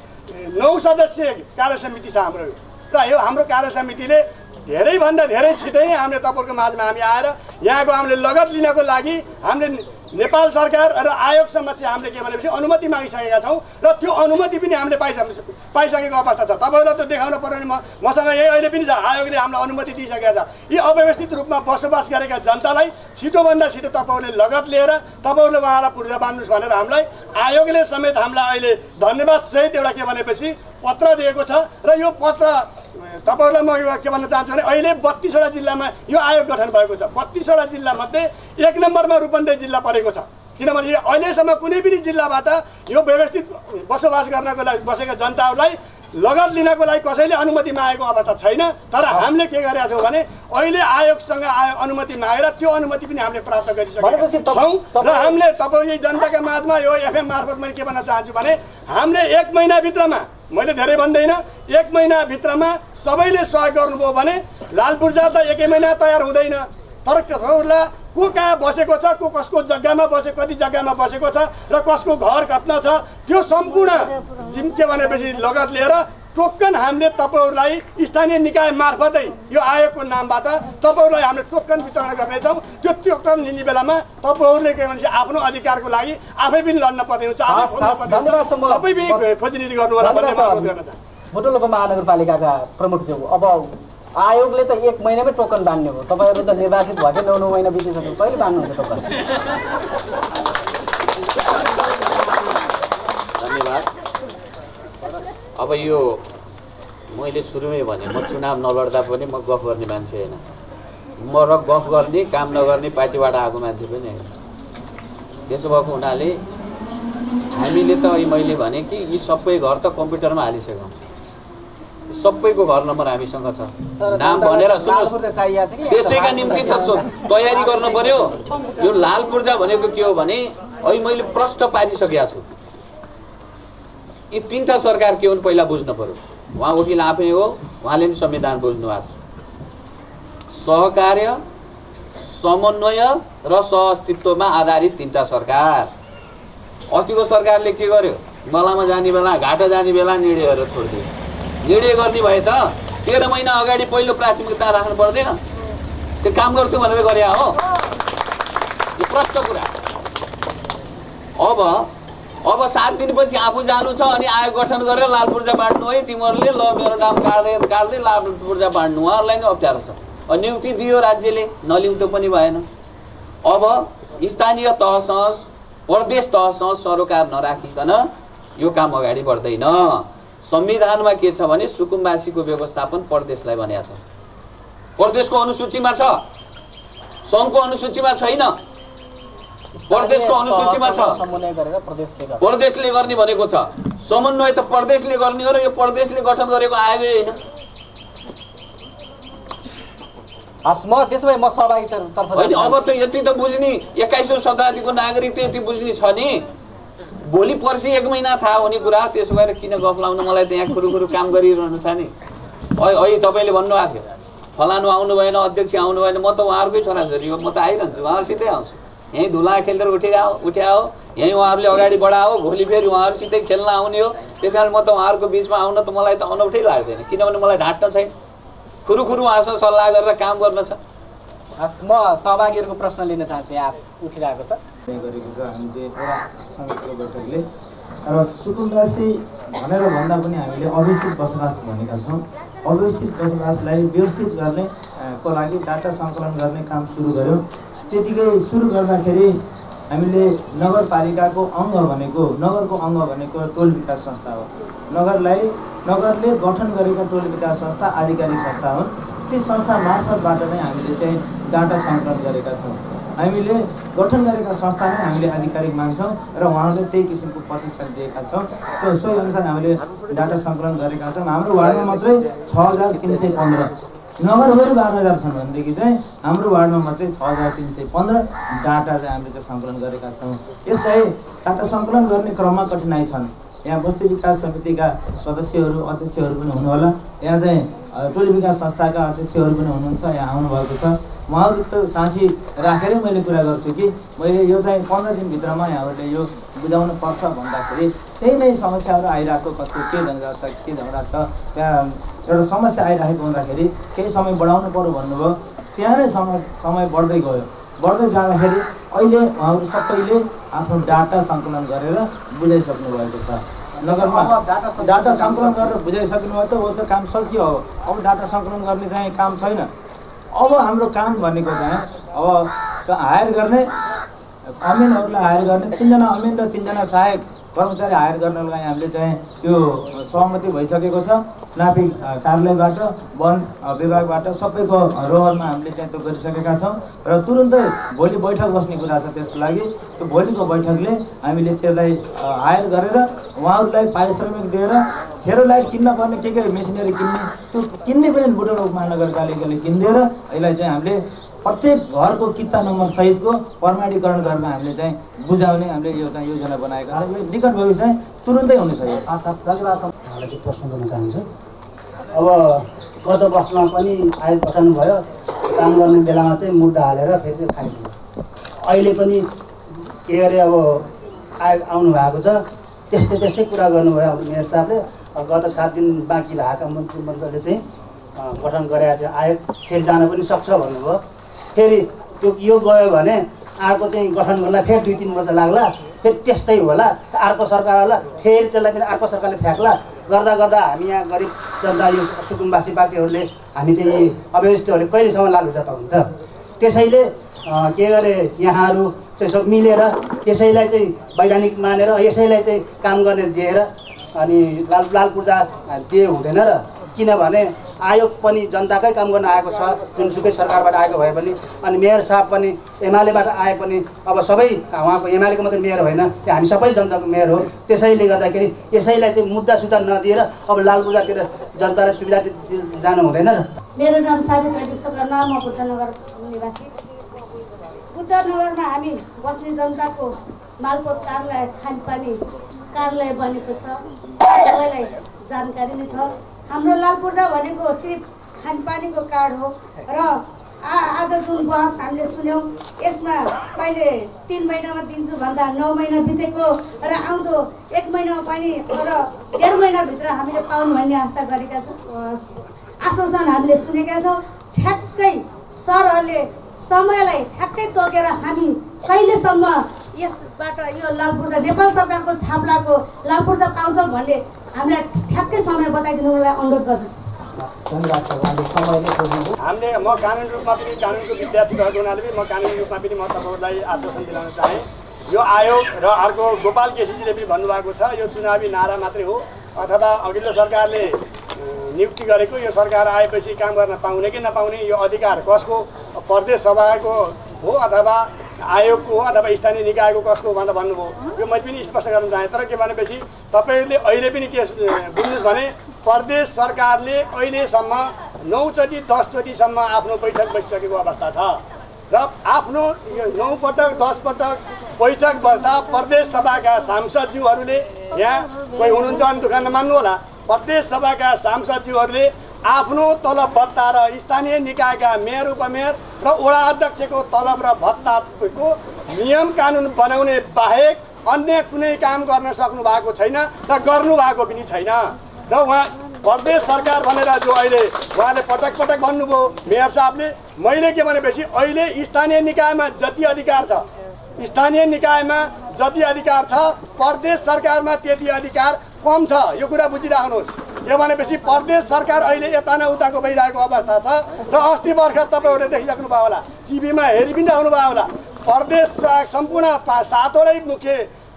नौ सदस्य कार्य समिति छ हाम्रो र यो हाम्रो कार्य समितिले धेरैभन्दा धेरै छिटै हामीले तपाईँको माझमा हामी आएर यहाँको हामीले लगत लिनको लागि हामीले नेपाल सरकार र आयोगसम्म चाहिँ हामीले के भनेपछि अनुमति मागिसकेका छौँ र त्यो अनुमति पनि हामीले पाइसके पाइसकेको अवस्था छ। तपाईँलाई त देखाउन पर्यो नि म मसँग यही अहिले पनि आयोगले हामीलाई अनुमति दिइसकेको छ। यी अव्यवस्थित रूपमा बसोबास गरेका जनतालाई छिटोभन्दा छिटो तपाईँहरूले लगत लिएर तपाईँहरूले उहाँलाई पूर्जा बाँध्नुहोस् भनेर हामीलाई आयोगले समेत हामीलाई अहिले धन्यवाद सहित एउटा के भनेपछि पत्र दिएको छ र यो पत्र तपाईँहरूलाई म के भन्न चाहन्छु भने अहिले बत्तिसवटा जिल्लामा यो आयोग गठन भएको छ। बत्तिसवटा जिल्लामध्ये एक नम्बरमा रूपन्देही जिल्ला परेको छ। किनभने अहिलेसम्म कुनै पनि जिल्लाबाट यो व्यवस्थित बसोबास गर्नको लागि बसेका जनताहरूलाई लगत लिनको लागि कसैले अनुमति मागेको अवस्था छैन। तर हामीले के गरेका छौँ भने अहिले आयोगसँग आयो अनुमति मागेर त्यो अनुमति पनि हामीले प्राप्त गरिसकेका छौँ। र हामीले तपाईँ यही जनताका माझमा यो एफएम मार्फत मैले के भन्न चाहन्छु भने हामीले एक महिनाभित्रमा मैले धेरै भन्दैन एक महिनाभित्रमा सबैले सहयोग गर्नुभयो भने लाल पूर्जा त एकै महिना तयार हुँदैन। तर तपाईँहरूलाई को कहाँ बसेको छ को कसको जग्गामा बसे कति जग्गामा बसेको छ र कसको घर कतना छ त्यो सम्पूर्ण जिम के भनेपछि लगत लिएर टोकन हामीले तपाईँहरूलाई स्थानीय निकाय मार्फतै यो आयोगको नामबाट तपाईँहरूलाई हामीले टोकन वितरण गर्नेछौँ त्यो टोकन लिने बेलामा तपाईँहरूले के भनेपछि आफ्नो अधिकारको लागि आफै पनि लड्न पर्ने हुन्छ तपाईँ पनि खोजनीति गर्नु होला भन्ने म अनुरोध गर्न चाहन्छु बुटोलको महानगरपालिकाका प्रमुखज्यू अब आयोगले त एक महिनामै टोकन बाँध्ने हो। तपाईँहरू त निर्वाचित भएकै नौ नौ महिना बितिसक्यो। कहिले बाँध्नुहुन्छ टोकन धन्यवाद। अब यो मैले सुरुमै भने म चुनाव नलड्दा पनि म गफ गर्ने मान्छे होइन। म र गफ गर्ने काम नगर्ने पार्टीबाट आएको मान्छे पनि होइन। त्यसो भएको हुनाले हामीले त अहिले मैले भने कि यी सबै घर त कम्प्युटरमा हालिसक्यौँ। सबैको घर नम्बर हामीसँग छ। नाम भनेर त्यसैका निम्ति त तयारी गर्नु पर्यो। यो लाल पूर्जा भनेको के हो भने अहिले मैले प्रष्ट पारिसकेका छु। यी तिनवटा सरकार के हुन् पहिला बुझ्नु पर्यो। उहाँ वकिल आफै हो उहाँले पनि संविधान बुझ्नु भएको छ। सहकार्य समन्वय र सहअस्तित्वमा आधारित तिनवटा सरकार। अस्तिको सरकारले के गर्यो? मलामा जाने बेला घाटा जाने बेला निर्णयहरू छोडिदियो। निर्णय गर्ने भए त तेह्र महिना अगाडि पहिलो प्राथमिकता राख्नु पर्दैन। त्यो काम गर्छु भनेर गरे हो। यो प्रष्ट कुरा। अब अब सात दिनपछि आफू जानु छ अनि आयोग गठन गरेर लाल पूर्जा बाँड्नु है तिमीहरूले ल मेरो नाम काट्दै काट्दै लाल पूर्जा बाँड्नु उहाँहरूलाई नै अप्ठ्यारो छ। नियुक्ति दियो राज्यले नलिउँ पनि भएन। अब स्थानीय तहसँग प्रदेश तहसँग सरोकार नराखिकन यो काम अगाडि बढ्दैन। संविधानमा के छ भने सुकुम्बासीको व्यवस्थापन प्रदेशलाई भनेको छ। प्रदेशको अनुसूचीमा छ। सङ्घको अनुसूचीमा छैन। प्रदेशको अनुसूचीमा छ। प्रदेशले गर्ने भनेको छ। समन्वय त प्रदेशले गर्ने हो र यो प्रदेशले गठन गरेको आयोगै होइन। अब त यति त बुझ्ने एक्काइसौँ शताब्दीको नागरिक त यति बुझ्ने छ नि। भोलि पर्सि एक महिना थाहा हुने कुरा त्यसो भएर किन गफ लाउनु? मलाई त यहाँ खुरुखुरु काम गरिरहनु छ नि। अहिले तपाईँले भन्नुभएको थियो फलानु आउनु भएन अध्यक्ष आउनु भएन म त उहाँहरूकै छोराछोरी हो म त आइरहन्छु उहाँहरूसितै आउँछु। यहीँ धुला खेलेर उठिरह उठ्या हो यहीँ उहाँहरूले अगाडि बढाओ भोलि फेरि उहाँहरूसितै खेल्न आउने हो। त्यस कारण म त उहाँहरूको बिचमा आउन त मलाई त अनौठै लाग्दैन किनभने मलाई ढाँट्न छैन। खुरुखुरु उहाँसँग सल्लाह गरेर काम गर्न छ। हस् म सहभागीहरूको प्रश्न लिन चाहन्छु यहाँ उठिरहेको छ। गरेको छ हामी चाहिँ एउटा समितिको बैठकले। र सुकुम्बासी भनेर भन्दा पनि हामीले अवस्थित बसोबास भनेका छौँ। अव्यवस्थित बसोबासलाई व्यवस्थित गर्ने को लागि डाटा सङ्कलन गर्ने काम सुरु गऱ्यौँ त्यतिकै सुरु गर्दाखेरि हामीले नगरपालिकाको अङ्ग भनेको नगरको अङ्ग भनेको टोल विकास संस्था हो। नगरलाई नगरले गठन गरेका टोल विकास संस्था आधिकारिक संस्था हुन्। ती संस्था मार्फतबाट नै हामीले चाहिँ डाटा सङ्कलन गरेका छौँ। हामीले गठन गरेका संस्था नै हामीले आधिकारिक मान्छौँ र उहाँहरूले त्यही किसिमको प्रशिक्षण दिएका छौँ। त्यो सोही अनुसार हामीले डाटा सङ्कलन गरेका छौँ। हाम्रो वार्डमा मात्रै छ हजार तिन सय पन्ध्र नगरभरि बाह्र हजार छन् भनेदेखि चाहिँ हाम्रो वार्डमा मात्रै छ हजार तिन सय पन्ध्र डाटा चाहिँ हामीले चाहिँ सङ्कलन गरेका छौँ। यसलाई डाटा सङ्कलन गर्ने क्रममा कठिनाइ छन्। यहाँ बस्ती विकास समितिका सदस्यहरू अध्यक्षहरू पनि हुनुहोला। यहाँ चाहिँ टोली विकास संस्थाका अध्यक्षहरू पनि हुनुहुन्छ। यहाँ आउनुभएको छ। उहाँहरूको साँची राखेरै मैले कुरा गर्छु कि मैले यो चाहिँ पन्ध्र दिनभित्रमा यहाँहरूले यो बुझाउनु पर्छ भन्दाखेरि त्यही नै समस्याहरू आइरहेको कसको के झन्झट छ के झगडा छ त्यहाँ एउटा समस्या आइरहेको हुँदाखेरि केही समय बढाउनु पऱ्यो भन्नुभयो। त्यहाँ नै समय समय बढ्दै गयो। बढ्दै जाँदाखेरि अहिले उहाँहरू सबैले आफ्नो डाटा सङ्कलन गरेर बुझाइसक्नु भएको छ। नगरमा डाटा सङ्कलन गरेर बुझाइसक्नु भयो त हो त काम सकियो अब अब डाटा सङ्कलन गर्ने चाहिँ काम छैन। अब हाम्रो काम भनेको चाहिँ अब हायर गर्ने अमिनहरूलाई हायर गर्ने तिनजना अमिन र तिनजना सहायक कर्मचारी हायर गर्नको लागि हामीले चाहिँ त्यो सहमति भइसकेको छ। नापिक अ, कार्यालयबाट वन विभागबाट सबैको रोहरमा हामीले चाहिँ त्यो गरिसकेका छौँ। र तुरुन्तै भोलि बैठक बस्ने कुरा छ त्यसको लागि। त्यो भोलिको बैठकले हामीले त्यसलाई हायर गरेर उहाँहरूलाई पारिश्रमिक दिएर खेरलाई किन्न पर्ने के के मेसिनरी किन्ने त्यो किन्ने पनि बुटोल उपमहानगरपालिकाले किनिदिएर यसलाई चाहिँ हामीले प्रत्येक घरको किता नम्बर सहितको प्रमाणीकरण गर्न हामीले चाहिँ बुझाउने हामीले यो चाहिँ योजना बनाएको यो निकट भविष्य तुरुन्तै हुन सक्यो चाहिँ प्रश्न गर्न चाहन्छु। अब गत वर्षमा पनि आयोग गठन भयो। काम गर्ने बेलामा चाहिँ मुद्दा हालेर फेरि खाइदियो अहिले पनि के अरे अब आयोग आउनु भएको छ। त्यस्तै त्यस्तै कुरा गर्नुभयो अब मेयर साहबले। गत सात दिन बाँकी भएका मन्त्रीमण्डलले चाहिँ गठन गरेका चाहिँ आयोग फेरि जान पनि सक्छ भन्नुभयो। फेरि त्यो यो गयो भने अर्को चाहिँ गठन गर्ला फेरि दुई तिन वर्ष लाग्ला फेरि त्यस्तै होला। अर्को सरकार होला फेरि त्यसलाई पनि अर्को सरकारले फ्याँक्ला। गर्दा गर्दा हामी यहाँ गरिब जनता यो सुकुम्बासी पार्टीहरूले हामी चाहिँ अव्यवस्थितहरूले कहिलेसम्म लालुचा पाउनु त त्यसैले के गरे यहाँहरू चाहिँ सब मिलेर त्यसैलाई चाहिँ वैधानिक मानेर यसैलाई चाहिँ काम गर्ने दिएर अनि लाल लाल पूर्जा दिए हुँदैन र। किनभने आयोग पनि जनताकै काम गर्न आएको छ जुनसुकै सरकारबाट आएको भए पनि। अनि मेयर साहब पनि एमालेबाट आए पनि। अब सबै उहाँको एमालेको मात्रै मेयर होइन त्यो हामी सबै जनताको मेयर हो। त्यसैले गर्दाखेरि यसैलाई चाहिँ मुद्दा सुद्धा नदिएर अब लाल पूजातिर जनतालाई सुविधा जानु हुँदैन र। मेरो नाम सावित्री विश्वकर्मा म बुद्धनगर निवासी। बुद्धनगरमा हामी बस्ने जनताको मालपोत कार्यालय खानेपानी कार्यालय बनेको छ। सबैलाई जानकारी नै छ। हाम्रो लालपुर्जा भनेको सिर्फ खानेपानीको कार्ड हो र आ आज जुन बहस हामीले सुन्यौँ यसमा कहिले तिन महिनामा दिन्छु भन्दा नौ महिना बितेको र आउँदो एक महिनामा पनि र डेढ महिनाभित्र हामीले पाउनु भन्ने आशा गरेका छौँ। आश्वासन हामीले सुनेका छौँ। ठ्याक्कै सरहरूले समयलाई ठ्याक्कै तोकेर हामी कहिलेसम्म यसबाट यो लालपुर्जा नेपाल सरकारको छाप्लाको लालपुर्जा पाउँछौँ भन्ने हामीलाई ठ्याक्कै समय बताइदिनुलाई अनुरोध गर्दछु धन्यवाद छ उहाँले समयले सोध्नुभयो हामीले म कानुनी रूपमा पनि कानुनको विद्यार्थी भएको हुनाले पनि म कानुनी रूपमा पनि म तपाईँहरूलाई आश्वासन दिलाउन चाहेँ। यो आयोग र अर्को गोपाल केसीजीले पनि भन्नुभएको छ यो चुनावी नारा मात्रै हो अथवा अघिल्लो सरकारले नियुक्ति गरेको यो सरकार आएपछि काम गर्न पाउने कि नपाउने यो अधिकार कसको? प्रदेश सभाको हो अथवा आयोगको हो अथवा स्थानीय निकायको कसको भनेर भन्नुभयो यो मैले पनि स्पष्ट गर्न चाहेँ। तर के भनेपछि तपाईँहरूले अहिले पनि के बुझ्नुहोस् भने प्रदेश सरकारले अहिलेसम्म नौचोटि दसचोटिसम्म आफ्नो बैठक बसिसकेको अवस्था छ। र आफ्नो यो नौ पटक दस पटक बैठक बस्दा प्रदेश सभाका सांसदज्यूहरूले यहाँ कोही हुनुहुन्छ भने दुःख नमान्नु होला प्रदेश सभाका सांसदज्यूहरूले आफ्नो तलब भत्ता र स्थानीय निकायका मेयर उपमेयर र वडा अध्यक्षको तलब र भत्ताको नियम कानुन बनाउने बाहेक अन्य कुनै काम गर्न सक्नु भएको छैन र गर्नु भएको पनि छैन। र उहाँ प्रदेश सरकार भनेर जो अहिले उहाँले पटक पटक भन्नुभयो मेयर साहबले मैले के भनेपछि अहिले स्थानीय निकायमा जति अधिकार छ स्थानीय निकायमा जति अधिकार छ प्रदेश सरकारमा त्यति अधिकार कम छ। यो कुरा बुझिराख्नुहोस्। के भनेपछि प्रदेश सरकार अहिले यता न उताको भइरहेको अवस्था छ र अस्ति भर्खर तपाईँहरूले देखिसक्नु भयो होला। टिभीमा हेरि पनि राख्नुभयो होला। प्रदेश सम्पूर्ण सातवटै मुख्य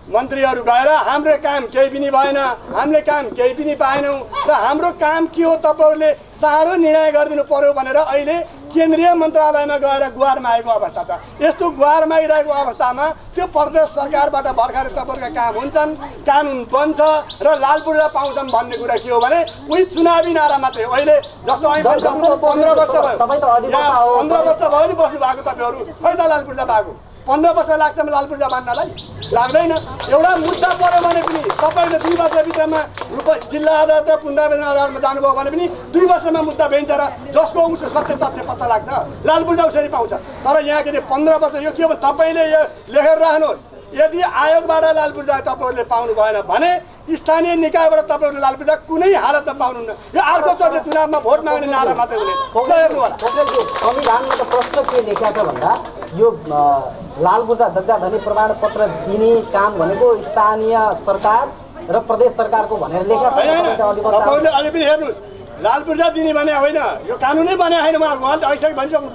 मन्त्रीहरू गएर हाम्रो काम केही पनि भएन हामीले काम केही पनि पाएनौँ र हाम्रो काम के हो तपाईँहरूले चाँडो निर्णय गरिदिनु पर्यो भनेर अहिले केन्द्रीय मन्त्रालयमा गएर गुहार मागेको अवस्था छ यस्तो गुहार मागिरहेको अवस्थामा त्यो प्रदेश सरकारबाट भर्खर तपाईँहरूका काम हुन्छन् कानुन बन्छ र लाल पूर्जा पाउँछन् भन्ने कुरा के हो भने उही चुनावी नारा मात्रै। अहिले जस्तो पन्ध्र वर्ष भयो। पन्ध्र वर्ष भयो नि बस्नु भएको तपाईँहरू। खै त लाल पूर्जा पाएको पन्ध्र वर्ष लाग्छ लाल पूर्जा बान्नलाई लाग्दैन। एउटा मुद्दा पऱ्यो भने पनि तपाईँले दुई वर्षभित्रमा रूप जिल्ला अदालत र पुनरावेदन अदालतमा जानुभयो भने पनि दुई वर्षमा मुद्दा भेन्छ र जसको उसको सत्य तथ्य पत्ता लाग्छ। लाल पूर्जा उसरी पाउँछ। तर यहाँ के अरे पन्ध्र वर्ष यो के हो तपाईँले यो लेखेर राख्नुहोस्। यदि आयोगबाट लाल पूर्जा तपाईँहरूले पाउनु भएन भने स्थानीय निकायबाट तपाईँहरूले लाल पूर्जा कुनै हालतमा पाउनुहुन्न यो अर्को चोटि चुनावमा भोट माग्ने नारा मात्रै संविधानमा त प्रश्न के लेखिया छ भन्दा यो लाल पूर्जा जग्गा धनी प्रमाणपत्र दिने काम भनेको स्थानीय सरकार र प्रदेश सरकारको भनेर लेखिया छ। होइन। तपाईँ त अधिवक्ता हो। तपाईँले अझै पनि हेर्नुहोस्। लाल पूर्जा दिने भने होइन। यो कानुनै बने होइन। उहाँले त अहिलेसम्म भनिसक्नु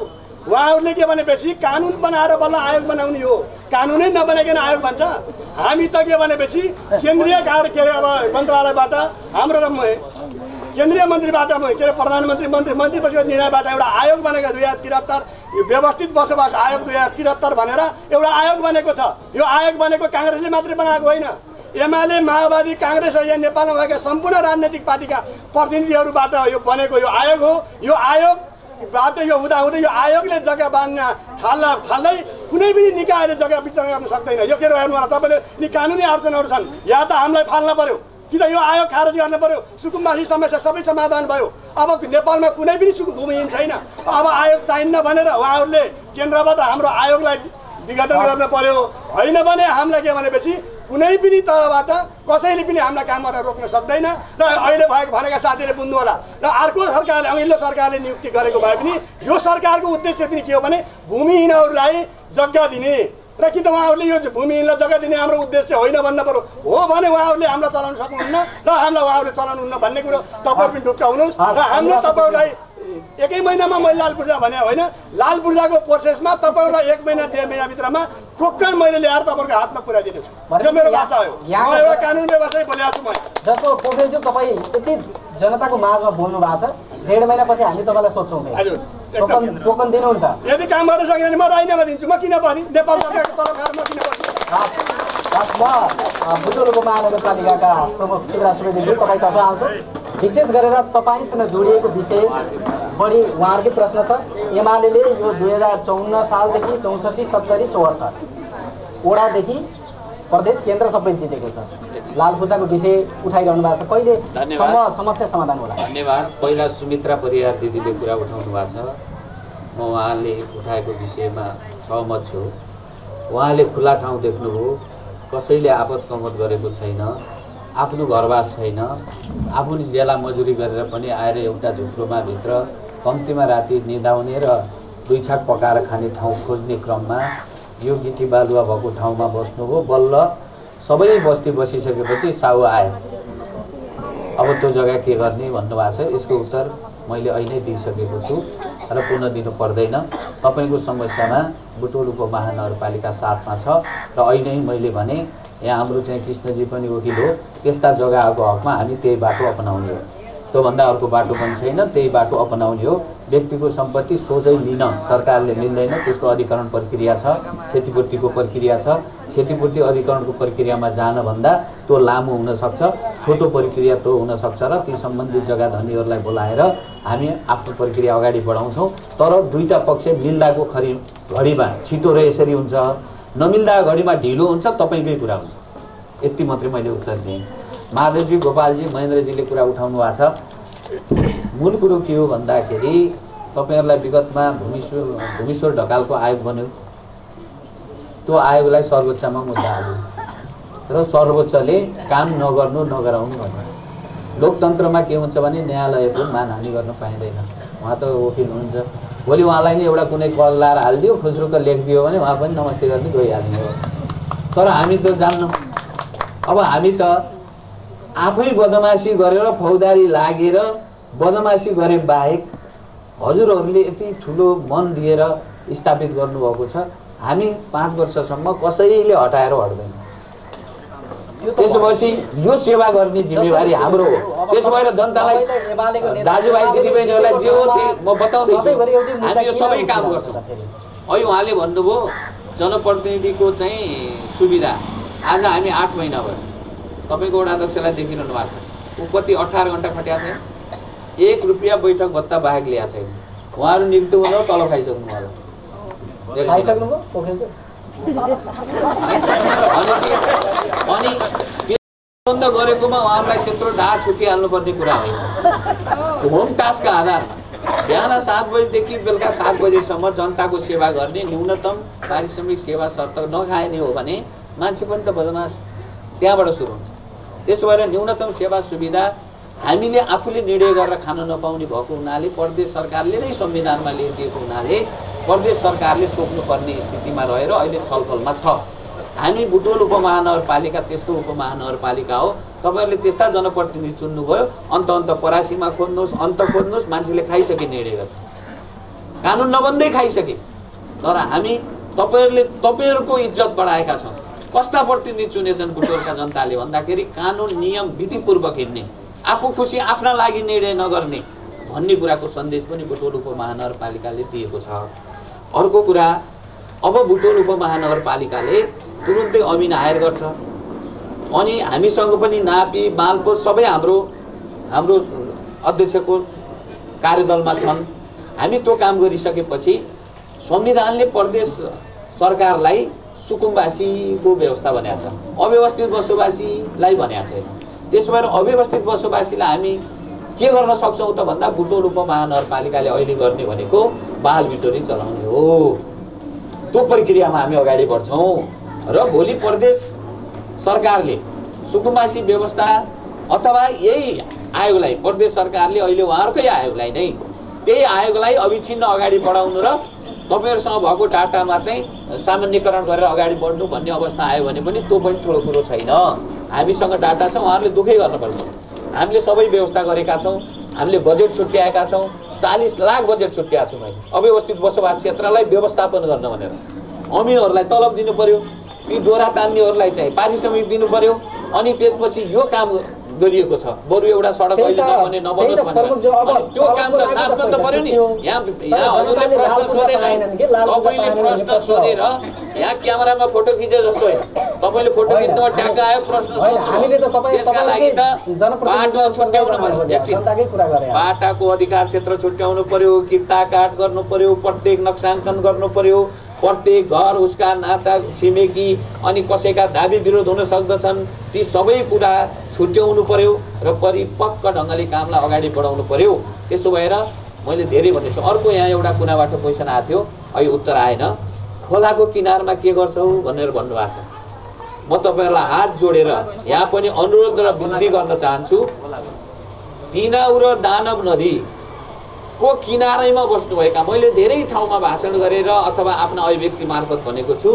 उहाँहरूले के भनेपछि कानुन बनाएर बल्ल आयोग बनाउने हो। कानुनै नबनाइकन आयोग भन्छ हामी त के भनेपछि केन्द्रीय कार्य के अरे अब मन्त्रालयबाट हाम्रो त केन्द्रीय मन्त्रीबाट के अरे प्रधानमन्त्री मन्त्री मन्त्री बसेको निर्णयबाट एउटा आयोग बनेको दुई हजार त्रिहत्तर यो व्यवस्थित बसोबास आयोग दुई हजार त्रिहत्तर भनेर एउटा आयोग बनेको छ। यो आयोग बनेको काङ्ग्रेसले मात्रै बनाएको होइन। एमाले माओवादी काङ्ग्रेस र यहाँ नेपालमा भएका सम्पूर्ण राजनैतिक पार्टीका प्रतिनिधिहरूबाट यो बनेको यो आयोग हो। यो आयोगबाट यो हुँदाहुँदै यो आयोगले जग्गा बाँध्न थाल्न थाल्दै कुनै पनि निकायले जग्गा वितरण गर्न सक्दैन। यो के हेर्नु होला। तपाईँले यी कानुनी अडचनहरू छन्। या त हामीलाई फाल्न पर्यो। कि त यो आयोग खारेज गर्न पर्यो। सुकुम्बासी समस्या सबै समाधान भयो। अब नेपालमा कुनै पनि सुकु भूमिहीन छैन। अब आयोग चाहिन्न भनेर उहाँहरूले केन्द्रबाट हाम्रो आयोगलाई विघटन गर्न पर्यो। होइन भने हामीलाई के भनेपछि कुनै पनि तहबाट कसैले पनि हामीलाई काम गरेर रोक्न सक्दैन र अहिले भएको भनेका साथीले बुझ्नु होला। र अर्को सरकारले अघिल्लो सरकारले नियुक्ति गरेको भए पनि यो सरकारको उद्देश्य पनि के हो भने भूमिहीनहरूलाई जग्गा दिने। र कि त उहाँहरूले यो भूमिहीनलाई जग्गा दिने हाम्रो उद्देश्य होइन भन्न पर्यो हो भने उहाँहरूले हामीलाई चलाउन सक्नुहुन्न र हामीलाई उहाँहरूले चलाउनुहुन्न भन्ने कुरो तपाईँहरू पनि ढुक्क हुनुहोस् र हाम्रो तपाईँहरूलाई एकै महिनामा मैले लाल पूर्जा भने होइन लाल पूर्जाको प्रोसेसमा तपाईँहरूलाई एक महिना डेढ महिनाभित्रमा टोकन मैले ल्याएर तपाईँहरूको हातमा पुऱ्याइदिने छु। यो मेरो बाचा हो। म एउटा कानुन बोलेको छु म। जस्तो पोखरेलज्यू तपाईँ यति जनताको माझमा बोल्नु भएको छ। डेढ महिनापछि हामी तपाईँलाई सोध्छौँ। हजुर। टोकन दिनुहुन्छ। यदि काम गर्न सकेन भने म राजीनामा दिन्छु। म किन पनि नेपाल सरकारको तलब खाएर म किन बस्छु? खास खास म अ, बुटोलको महानगरपालिकाका प्रमुख शिवराज सुवेदीज्यू तपाईँतर्फ आउँछु। विशेष गरेर तपाईँसँग जोडिएको विषय बढी उहाँहरूकै प्रश्न छ। एमाले यो दुई हजार चौन्न सालदेखि चौसठी सत्तरी चौहत्तर ओडादेखि प्रदेश केन्द्र सबै जितेको छ। लाल पूजाको विषय उठाइरहनु भएको छ। कहिले समस्या समाधान होला? धन्यवाद। पहिला सुमित्रा परियार दिदीले कुरा उठाउनु भएको छ। म उहाँले उठाएको विषयमा सहमत छु। उहाँले खुला ठाउँ देख्नुभयो। कसैले आपत कमत गरेको छैन। आफ्नो घरवास छैन। आफू ज्याला मजुरी गरेर पनि आएर एउटा झुप्रोमा भित्र कम्तीमा राति निदाउने र दुई छाक पकाएर खाने ठाउँ खोज्ने क्रममा यो गिटी बालुवा भएको ठाउँमा बस्नु हो बल्ल सबै बस्ती बसिसकेपछि साउ आयो अब त्यो जग्गा के गर्ने भन्नुभएको छ यसको उत्तर मैले अहिले दिइसकेको छु र पुनः दिनु पर्दैन। तपाईँको समस्यामा बुटोलुको महानगरपालिका साथमा छ र अहिले मैले भने यहाँ हाम्रो चाहिँ कृष्णजी पनि वकिल हो त्यस्ता जग्गाहरूको हकमा हामी त्यही बाटो अपनाउने हो। त्योभन्दा अर्को बाटो पनि छैन त्यही बाटो अपनाउने हो। व्यक्तिको सम्पत्ति सोझै लिन सरकारले मिल्दैन त्यसको अधिकरण प्रक्रिया छ क्षतिपूर्तिको प्रक्रिया छ। क्षतिपूर्ति अधिकरणको प्रक्रियामा जानभन्दा त्यो लामो हुनसक्छ छोटो प्रक्रिया त्यो हुनसक्छ र ती सम्बन्धित जग्गा धनीहरूलाई बोलाएर हामी आफ्नो प्रक्रिया अगाडि बढाउँछौँ। तर दुईवटा पक्ष मिल्दाको खरि घडीमा छिटो र यसरी हुन्छ। नमिल्दा घडीमा ढिलो हुन्छ तपाईँकै कुरा हुन्छ। यति मात्रै मैले उत्तर दिएँ। महादेवजी गोपालजी महेन्द्रजीले कुरा उठाउनु भएको छ। मूल कुरो के हो भन्दाखेरि तपाईँहरूलाई विगतमा भूमिश्वर भूमिश्वर ढकालको आयोग बन्यो। त्यो आयोगलाई सर्वोच्चमा मुद्दा हाल्यो र सर्वोच्चले काम नगर्नु नगराउनु भन्यो। लोकतन्त्रमा के हुन्छ भने न्यायालयको मानहानि गर्न पाइँदैन। उहाँ त वकिल हुनुहुन्छ। भोलि उहाँलाई नै एउटा कुनै कल लाएर हालिदियो खुसरुक्क लेखिदियो भने उहाँ पनि नमस्ते गर्दै गइहाल्ने हो। तर हामी त जान्नौँ अब हामी त आफै बदमासी गरेर फौजदारी लागेर बदमासी गरे बाहेक हजुरहरूले यति ठुलो मन दिएर स्थापित गर्नुभएको छ। हामी पाँच वर्षसम्म कसैले हटाएर हट्दैन। त्यसो भएपछि यो सेवा गर्ने जिम्मेवारी हाम्रो हो। त्यसो भएर जनतालाई दाजुभाइ दिदीबहिनीहरूलाई जे हो त्यही म बताउँदैछु। हामी यो सबै काम गर्छौँ। अहिले उहाँले भन्नुभयो जनप्रतिनिधिको चाहिँ सुविधा आज हामी आठ महिना भयो। तपाईँको वडा अध्यक्षलाई देखिरहनु भएको छ ऊ कति अठार घन्टा खट्या छ एक रुपियाँ बैठक भत्ता बाहेक ल्याएको छैन। उहाँहरू नियुक्ति हुनु तल खाइसक्नु चाहिँ? अनि बन्द गरेकोमा उहाँहरूलाई त्यत्रो ढाड छुटिहाल्नुपर्ने कुरा होइन होम टास्कका आधारमा। बिहान सात बजीदेखि बेलुका सात बजीसम्म जनताको सेवा गर्ने न्यूनतम पारिश्रमिक सेवा शर्त नखाइने हो भने मान्छे पनि त बदमास। त्यहाँबाट सुरु हुन्छ। त्यसो भएर न्यूनतम सेवा सुविधा हामीले आफूले निर्णय गरेर खान नपाउने भएको हुनाले प्रदेश सरकारले नै संविधानमा लेखिदिएको हुनाले प्रदेश सरकारले तोक्नुपर्ने स्थितिमा रहेर अहिले छलफलमा छ। हामी बुटोल उपमहानगरपालिका त्यस्तो उपमहानगरपालिका हो। तपाईँहरूले त्यस्ता जनप्रतिनिधि चुन्नुभयो अन्त अन्त परासीमा खोज्नुहोस् अन्त खोज्नुहोस् मान्छेले खाइसके निर्णय गर्छ। कानुन नबन्दै खाइसके। तर हामी तपाईँहरूले तपाईँहरूको इज्जत बढाएका छौँ कस्ता प्रतिनिधि चुनेछन् बुटोलका जनताले भन्दाखेरि कानुन नियम विधिपूर्वक हिँड्ने आफू खुसी आफ्ना लागि निर्णय नगर्ने भन्ने कुराको सन्देश पनि बुटोल उपमहानगरपालिकाले दिएको छ। अर्को कुरा अब बुटोल उपमहानगरपालिकाले तुरुन्तै अमिन हायर गर्छ। अनि हामीसँग पनि नापी मालपोत सबै हाम्रो हाम्रो अध्यक्षको कार्यदलमा छन्। हामी त्यो काम गरिसकेपछि संविधानले प्रदेश सरकारलाई सुकुम्बासीको व्यवस्था भनेको छ अव्यवस्थित बसोबासीलाई भनेको छैन त्यसो भएर अव्यवस्थित बसोबासीलाई हामी के गर्न सक्छौँ त भन्दा बुटोल उपमहानगरपालिकाले अहिले गर्ने भनेको बाल बिटोरी चलाउने हो। त्यो प्रक्रियामा हामी अगाडि बढ्छौँ। र भोलि प्रदेश सरकारले सुकुम्बासी व्यवस्था अथवा यही आयोगलाई प्रदेश सरकारले अहिले उहाँहरूकै आयोगलाई नै त्यही आयोगलाई अविच्छिन्न अगाडि बढाउनु र तपाईँहरूसँग भएको डाटामा चाहिँ सामान्यकरण गरेर अगाडि बढ्नु भन्ने अवस्था आयो भने पनि त्यो पनि ठुलो कुरो छैन। हामीसँग डाटा छ उहाँहरूले दुःखै गर्नुपर्छ हामीले सबै व्यवस्था गरेका छौँ हामीले बजेट छुट्याएका छौँ चालिस लाख बजेट छुट्याएको छु मैले अव्यवस्थित बसोबास क्षेत्रलाई व्यवस्थापन गर्न भनेर। अमिनहरूलाई तलब दिनु पर्यो ती डोरा तान्नेहरूलाई चाहिँ पारिश्रमिक दिनु पर्यो अनि त्यसपछि यो काम गरिएको छ। बरु एउटा सडक अहिले नबने नबनोस् भनेर। त्यो काम त नाप्न त पर्यो नि। यहाँ यहाँ हजुरले प्रश्न सोधेन तपाईँले प्रश्न सोधेर यहाँ क्यामेरामा फोटो खिचे जस्तो। तपाईँले फोटो खिच्नु ट्याग आयो प्रश्न त्यसका लागि त बाटो छुट्याउनु पर्यो। बाटाको अधिकार क्षेत्र छुट्याउनु पर्यो किता काट गर्नु पर्यो प्रत्येक नक्साङ्कन गर्नु पर्यो प्रत्येक घर उसका नाता छिमेकी अनि कसैका दाबी विरोध हुन सक्दछन्। ती सबै कुरा छुट्याउनु पर्यो र परिपक्व ढङ्गले कामलाई अगाडि बढाउनु पर्यो। त्यसो भएर मैले धेरै भनेको छु अर्को यहाँ एउटा कुनाबाट क्वेसन आएको थियो। अहिले उत्तर आएन। खोलाको किनारमा के गर्छौ भनेर भन्नुभएको छ। म तपाईँहरूलाई हात जोडेर यहाँ पनि अनुरोध र विन्ती गर्न चाहन्छु। तिनाउ र दानव नदी को किनारैमा बस्नुभएका? मैले धेरै ठाउँमा भाषण गरेर अथवा आफ्ना अभिव्यक्ति मार्फत भनेको छु।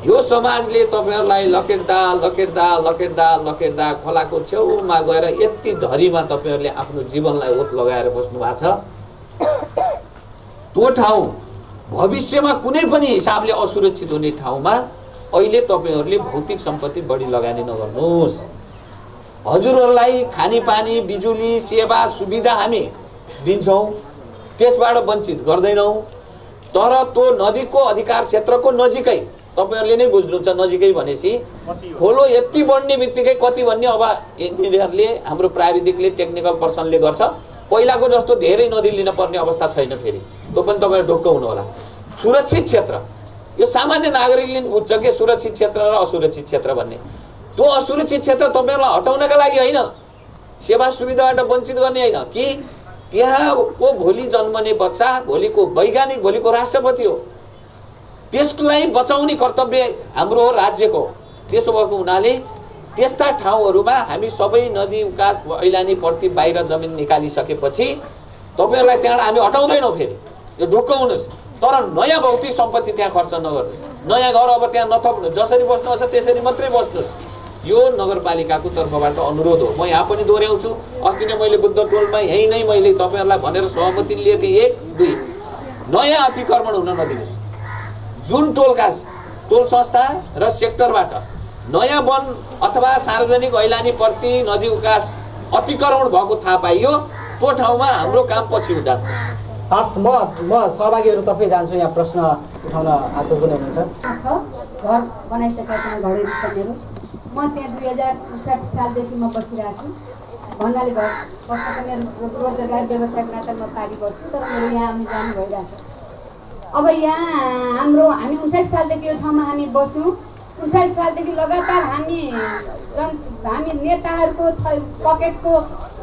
यो समाजले तपाईँहरूलाई लकेट्दा लकेट्दा लकेट्दा लकेट्दा खोलाको छेउमा गएर यति धरीमा तपाईँहरूले आफ्नो जीवनलाई ओत लगाएर बस्नु भएको छ। त्यो ठाउँ भविष्यमा कुनै पनि हिसाबले असुरक्षित हुने ठाउँमा अहिले तपाईँहरूले भौतिक सम्पत्ति बढी लगानी नगर्नुहोस्। हजुरहरूलाई खानेपानी बिजुली सेवा सुविधा हामी दिन्छौँ त्यसबाट वञ्चित गर्दैनौँ। तर त्यो नदीको अधिकार क्षेत्रको नजिकै तपाईँहरूले नै बुझ्नुहुन्छ नजिकै भनेपछि खोलो यति बढ्ने बित्तिकै कति भन्ने अब इन्जिनियरले हाम्रो प्राविधिकले टेक्निकल पर्सनले गर्छ। पहिलाको जस्तो धेरै नदी लिन पर्ने अवस्था छैन फेरि। त्यो पनि तपाईँ ढुक्क हुनु होला सुरक्षित क्षेत्र। यो सामान्य नागरिकले बुझ्छ कि सुरक्षित क्षेत्र र असुरक्षित क्षेत्र भन्ने। त्यो असुरक्षित क्षेत्र तपाईँहरूलाई हटाउनका लागि होइन। सेवा सुविधाबाट वञ्चित गर्ने होइन। कि त्यहाँको भोलि जन्मने बच्चा भोलिको वैज्ञानिक भोलिको राष्ट्रपति हो। त्यसलाई बचाउने कर्तव्य हाम्रो हो। राज्यको त्यसो भएको हुनाले त्यस्ता ठाउँहरूमा हामी सबै नदी उकास ऐलानी प्रति बाहिर जमिन निकालिसकेपछि तपाईँहरूलाई त्यहाँबाट हामी हटाउँदैनौँ फेरि। यो ढुक्क हुनुहोस्। तर नयाँ भौतिक सम्पत्ति त्यहाँ खर्च नगर्नुहोस्। नयाँ घर अब त्यहाँ नथप्नुहोस्। जसरी बस्नुहोस् त्यसरी मात्रै बस्नुहोस्। यो नगरपालिकाको तर्फबाट अनुरोध हो। म यहाँ पनि दोहोऱ्याउँछु। अस्ति नै मैले बुद्ध टोलमा यहीँ नै मैले तपाईँहरूलाई भनेर सहमति लिएको एक दुई। नयाँ अतिक्रमण हुन नदिनुहोस्। जुन टोलका टोल संस्था र सेक्टरबाट नयाँ वन अथवा सार्वजनिक ऐलानी प्रति नदी उकास अतिक्रमण भएको थाहा पाइयो त्यो ठाउँमा हाम्रो काम पछि जान्छ हस् म म सहभागीहरूतर्फै जान्छु यहाँ प्रश्न उठाउन आतुर हुनुहुन्छ। घर बनाइसकेका मेरो म त्यहाँ दुई हजार उन्साठी सालदेखि म बसिरहेको छु। भन्नाले घर बस्दा मेरो रोजगार व्यवसायको नाता म पारी गर्छु तर मेरो यहाँ आउनु जानु भइरहेको छ। अब यहाँ हाम्रो हामी उन्साठी सालदेखि यो ठाउँमा हामी बस्यौँ उन्साठी सालदेखि लगातार हामी जन हामी नेताहरूको पकेटको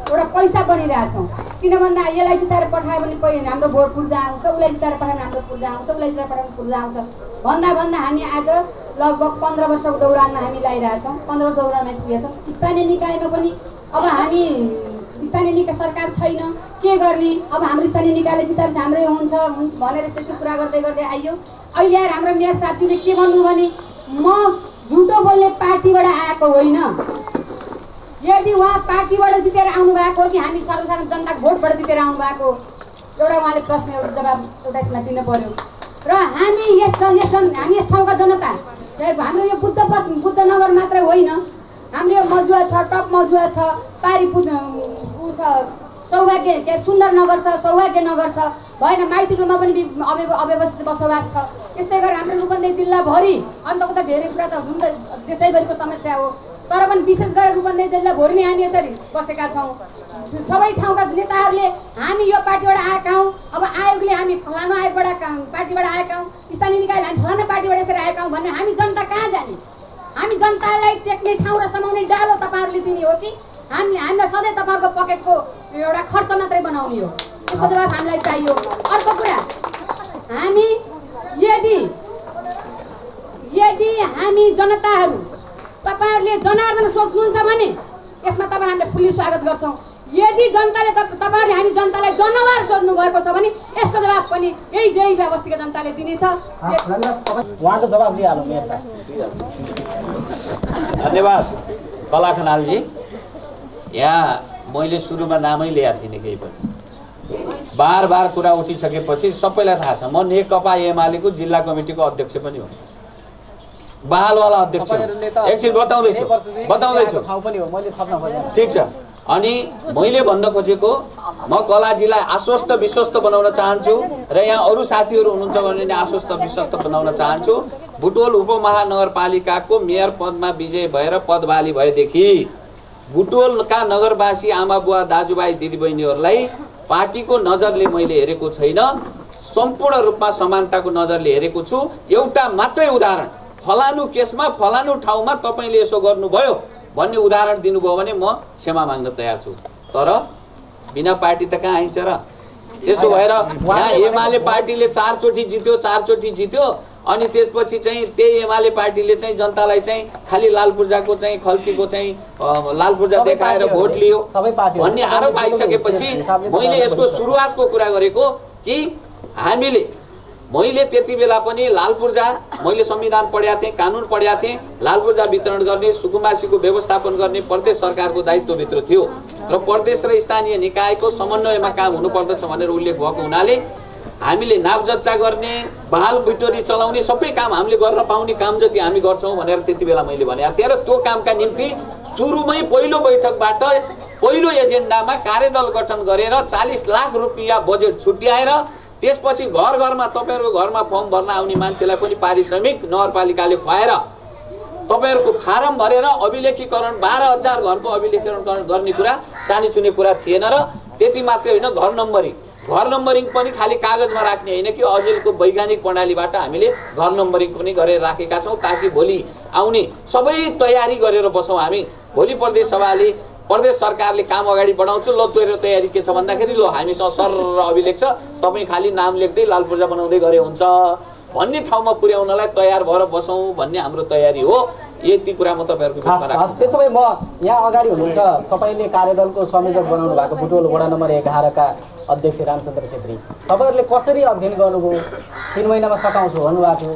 एउटा पैसा बनिरहेछौँ। किन भन्दा यसलाई जिताएर पठायो भने पै हाम्रो भोट पूर्जा आउँछ उसलाई जिताएर पठायो भने हाम्रो पूर्जा आउँछ उसलाई जिताएर पठायो भने पूर्जा आउँछ। भन्दा भन्दा हामी आज लगभग पन्ध्र वर्षको दौडानमा हामी लगाइरहेछौँ पन्ध्र वर्ष दौडानमा पुगेका छौँ स्थानीय निकायमा पनि अब हामी स्थानीय निकाय सरकार छैन। के गर्ने? अब हाम्रो स्थानीय निकायले जिताएपछि हाम्रै हुन्छ। भनेर यस्तो यस्तो कुरा गर्दै गर्दै आइयो। अहिले आएर हाम्रो मेयर साथीले के भन्नु भने म झुटो बोल्ने पार्टीबाट आएको होइन। यदि उहाँ पार्टीबाट जितेर आउनु भएको हो कि हामी सर्वसाधारण जनताको भोटबाट जितेर आउनु भएको एउटा उहाँले प्रश्न एउटा जवाब एउटा यसमा दिनु पर्यो। र हामी यस यस हामी यस ठाउँका जनता हाम्रो यो बुद्ध बुद्ध नगर मात्रै होइन। हाम्रो मजुवा छ टप मजुवा छ पारी पुज ऊ छ सौभाग्य के सुन्दर नगर छ सौभाग्य नगर छ। भएन माइतीमा पनि अव्यवस्थित बसोबास छ। त्यस्तै गरेर हाम्रो रूपन्देही जिल्लाभरि अन्त उता धेरै कुरा त जुन त देशैभरिको समस्या हो। तर पनि विशेष गरेर रूपन्देही जिल्लाभरि नै हामी यसरी बसेका छौँ। सबै ठाउँका नेताहरूले हामी यो पार्टीबाट आएका हौँ। अब आयोगले हामी फलानु आयोगबाट पार्टीबाट आएका हौँ। स्थानीय निकायले हामी फलानु पार्टीबाट यसरी आएका हौँ भने हामी जनता कहाँ जाने? हामी जनतालाई टेक्ने ठाउँ र समाउने डालो तपाईँहरूले दिने हो कि हामी हामीलाई सधैँ तपाईँहरूको पकेटको एउटा खर्च मात्रै बनाउने हो। त्यसको जवाब हामीलाई चाहियो। अर्को कुरा हामी यदि यदि हामी जनताहरू तपाईँहरूले जनार्दन सोच्नुहुन्छ भने यसमा तपाईँ हामीले फुल्ली स्वागत गर्छौँ। यदि जनताले तप- तपाईँहरूले हामी जनतालाई जनावर सोध्नु भएको छ भने यसको जवाब पनि यही जय बस्तीको जनताले दिनेछ। उहाँको जवाब लिइहालौँ धन्यवाद। कला खनालजी यहाँ मैले सुरुमा नामै ल्याएको थिइनँ केही पनि। बार बार कुरा उठिसकेपछि सबैलाई थाहा छ म नेकपा एमालेको जिल्ला कमिटीको अध्यक्ष पनि हो। बहालवाला अध्यक्ष एकछिन बताउँदैछु बताउँदैछु। ठिक छ। अनि मैले भन्न खोजेको म कलाजीलाई आश्वस्त विश्वस्त बनाउन चाहन्छु र यहाँ अरू साथीहरू हुनुहुन्छ भने आश्वस्त विश्वस्त बनाउन चाहन्छु। बुटोल उपमहानगरपालिकाको मेयर पदमा विजय भएर पदबाली भएदेखि बुटोलका नगरवासी आमा बुवा दाजुभाइ दिदीबहिनीहरूलाई पार्टीको नजरले मैले हेरेको छैन। सम्पूर्ण रूपमा समानताको नजरले हेरेको छु। एउटा मात्रै उदाहरण फलानु केसमा फलानु ठाउँमा तपाईँले यसो गर्नुभयो। भन्ने उदाहरण दिनुभयो भने म क्षमा माग्न तयार छु। तर बिना पार्टी त कहाँ आइन्छ र? त्यसो भएर यहाँ एमाले पार्टीले चारचोटि जित्यो चारचोटि जित्यो अनि त्यसपछि चाहिँ त्यही एमाले पार्टीले चाहिँ जनतालाई चाहिँ खालि लाल पूर्जाको चाहिँ खल्तीको चाहिँ लाल पूर्जा देखाएर भोट लियो भन्ने आरोप आइसकेपछि मैले यसको। सुरुवातको कुरा गरेको कि हामीले मैले त्यति बेला पनि लाल पूर्जा मैले संविधान पढाएको थिएँ कानुन पढाएको थिएँ लाल पूर्जा वितरण गर्ने सुकुम्बासीको व्यवस्थापन गर्ने प्रदेश सरकारको दायित्वभित्र थियो। र प्रदेश र स्थानीय निकायको समन्वयमा काम हुनुपर्दछ भनेर उल्लेख भएको हुनाले हामीले नापजच्चा गर्ने बहाल बिटोरी चलाउने सबै काम हामीले गर्न पाउने काम जति हामी गर्छौँ भनेर त्यति बेला मैले भनेको थिएँ। र त्यो कामका निम्ति सुरुमै पहिलो बैठकबाट पहिलो एजेन्डामा कार्यदल गठन गरेर चालिस लाख रुपियाँ बजेट छुट्याएर त्यसपछि घर घरमा तपाईँहरूको घरमा फर्म भर्न आउने मान्छेलाई पनि पारिश्रमिक नगरपालिकाले खुवाएर तपाईँहरूको फारम भरेर अभिलेखीकरण बाह्र हजार घरको अभिलेखीकरण गर्ने कुरा चानी चुने कुरा थिएन र त्यति मात्रै होइन घर नम्बरिङ। घर नम्बरिङ पनि खालि कागजमा राख्ने होइन कि अहिलेको वैज्ञानिक प्रणालीबाट हामीले घर नम्बरिङ पनि गरेर राखेका छौँ ताकि भोलि आउने सबै तयारी गरेर बसौँ हामी। भोलि प्रदेश सभाले प्रदेश सरकारले काम अगाडि बढाउँछु ल तेरो तयारी के छ भन्दाखेरि ल हामीसँग सर अभिलेख छ तपाईँ खालि नाम लेख्दै लाल पूर्जा बनाउँदै गरे हुन्छ। भन्ने ठाउँमा पुर्याउनलाई तयार भएर बसौँ भन्ने हाम्रो तयारी हो। यति कुरा म तपाईँहरूको त्यसो भए म यहाँ अगाडि हुनुहुन्छ। तपाईँले कार्यदलको संयोजक बनाउनु भएको बुटोल वडा नम्बर एघारका अध्यक्ष रामचन्द्र छेत्री। तपाईँहरूले कसरी अध्ययन गर्नुभयो? तिन महिनामा सकाउँछु भन्नुभएको थियो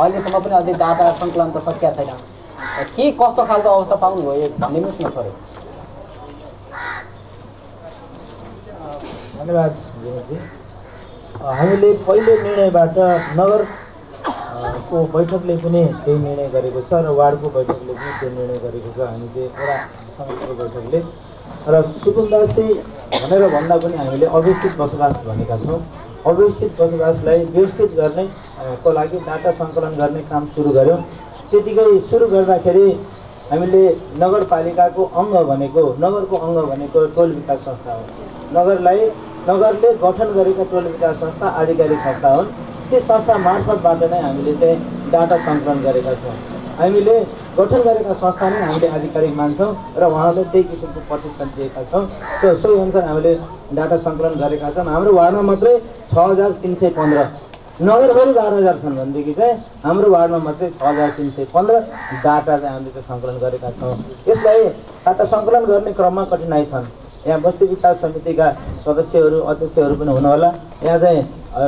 अहिलेसम्म पनि अझै डाटा सङ्कलन त सकिया छैन। के कस्तो खालको अवस्था पाउनुभयो भनिदिनुहोस् न थोरै। धन्यवाद हामीले पहिलो निर्णयबाट नगर को बैठकले पनि त्यही निर्णय गरेको छ र वार्डको बैठकले पनि त्यही निर्णय गरेको छ। हामी चाहिँ वडा समितिको बैठकले। र सुकुम्बासी भनेर भन्दा पनि हामीले अव्यवस्थित बसोबास भनेका छौँ। अव्यवस्थित बसोबासलाई व्यवस्थित गर्ने को लागि डाटा सङ्कलन गर्ने काम सुरु गऱ्यौँ त्यतिकै सुरु गर्दाखेरि हामीले नगरपालिकाको अङ्ग भनेको नगरको अङ्ग भनेको टोल विकास संस्था हो। नगरलाई नगरले गठन गरेका टोल विकास संस्था आधिकारिक संस्था हुन्। ती संस्था मार्फतबाट नै हामीले चाहिँ डाटा सङ्कलन गरेका छौँ। हामीले गठन गरेका संस्था नै हामीले आधिकारिक मान्छौँ र उहाँहरूले त्यही किसिमको प्रशिक्षण दिएका छौँ। त्यो सोही अनुसार हामीले डाटा सङ्कलन गरेका छौँ। हाम्रो वार्डमा मात्रै छ हजार तिन सय पन्ध्र नगरभरि बाह्र हजार छन् भनेदेखि चाहिँ हाम्रो वार्डमा मात्रै छ हजार तिन सय पन्ध्र डाटा चाहिँ हामीले चाहिँ सङ्कलन गरेका छौँ। यसलाई डाटा सङ्कलन गर्ने क्रममा कठिनाइ छन्। यहाँ बस्ती विकास समितिका सदस्यहरू अध्यक्षहरू पनि हुनुहोला। यहाँ चाहिँ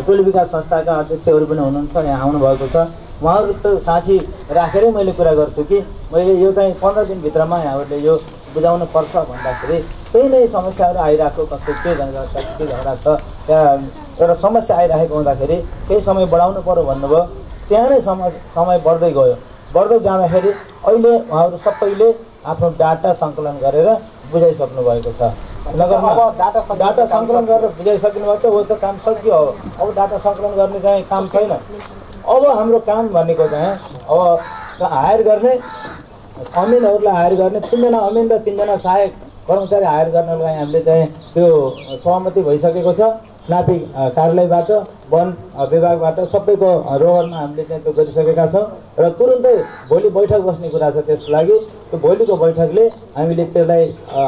टोल विकास संस्थाका अध्यक्षहरू पनि हुनुहुन्छ यहाँ आउनुभएको छ। उहाँहरूको साँची राखेरै मैले कुरा गर्छु कि मैले यो चाहिँ पन्ध्र दिनभित्रमा यहाँहरूले यो बुझाउनु पर्छ भन्दाखेरि। त्यही नै समस्याहरू आइरहेको कसको के झगडा के झगडा छ? त्यहाँ एउटा समस्या आइरहेको हुँदाखेरि केही समय बढाउनु पऱ्यो भन्नुभयो। त्यहाँ नै समय समय बढ्दै गयो। बढ्दै जाँदाखेरि अहिले उहाँहरू सबैले आफ्नो डाटा सङ्कलन गरेर बुझाइसक्नु भएको छ। डाटा सङ्कलन डाटा सङ्कलन गरेर बुझाइसक्नु भएको हो त काम सक्यो अब अब डाटा सङ्कलन गर्ने चाहिँ काम छैन। अब हाम्रो काम भनेको चाहिँ अब हायर गर्ने अमिनहरूलाई हायर गर्ने तिनजना अमिन र तिनजना सहायक कर्मचारी हायर गर्नलाई हामीले चाहिँ त्यो सहमति भइसकेको छ। अ, कार्यालयबाट वन विभागबाट सबैको अ, रोहरमा हामीले चाहिँ त्यो गरिसकेका छौँ र तुरुन्तै भोलि बैठक बस्ने कुरा छ त्यसको लागि। त्यो भोलिको बैठकले हामीले त्यसलाई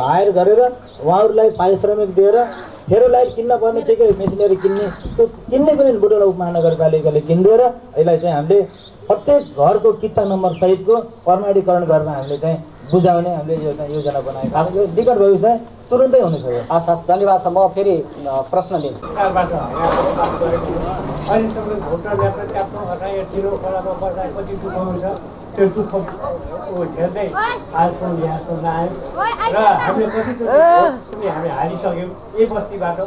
हायर गरेर उहाँहरूलाई पारिश्रमिक दिएर फेरो लाइट किन्न पर्ने ठिकै मेसिनरी किन्ने त्यो किन्ने पनि बुटोला उपमहानगरपालिकाले किनिदिएर यसलाई चाहिँ हामीले प्रत्येक घरको किता नम्बर सहितको प्रमाणीकरण गर्न हामीले चाहिँ बुझाउने हामीले यो चाहिँ योजना बनाएका छौँ। यो निकट भविष्य तुरुन्तै हुन सक्यो। हस् हस् धन्यवाद छ म फेरि प्रश्न अहिलेसम्म खोलामा बस्दा कति दुःख हुन्छ त्यो दुःख ऊ झेल्दै आजसम्म यहाँसम्म आयो र हामीले कति पनि हामी हारिसक्यौँ यही बस्तीबाट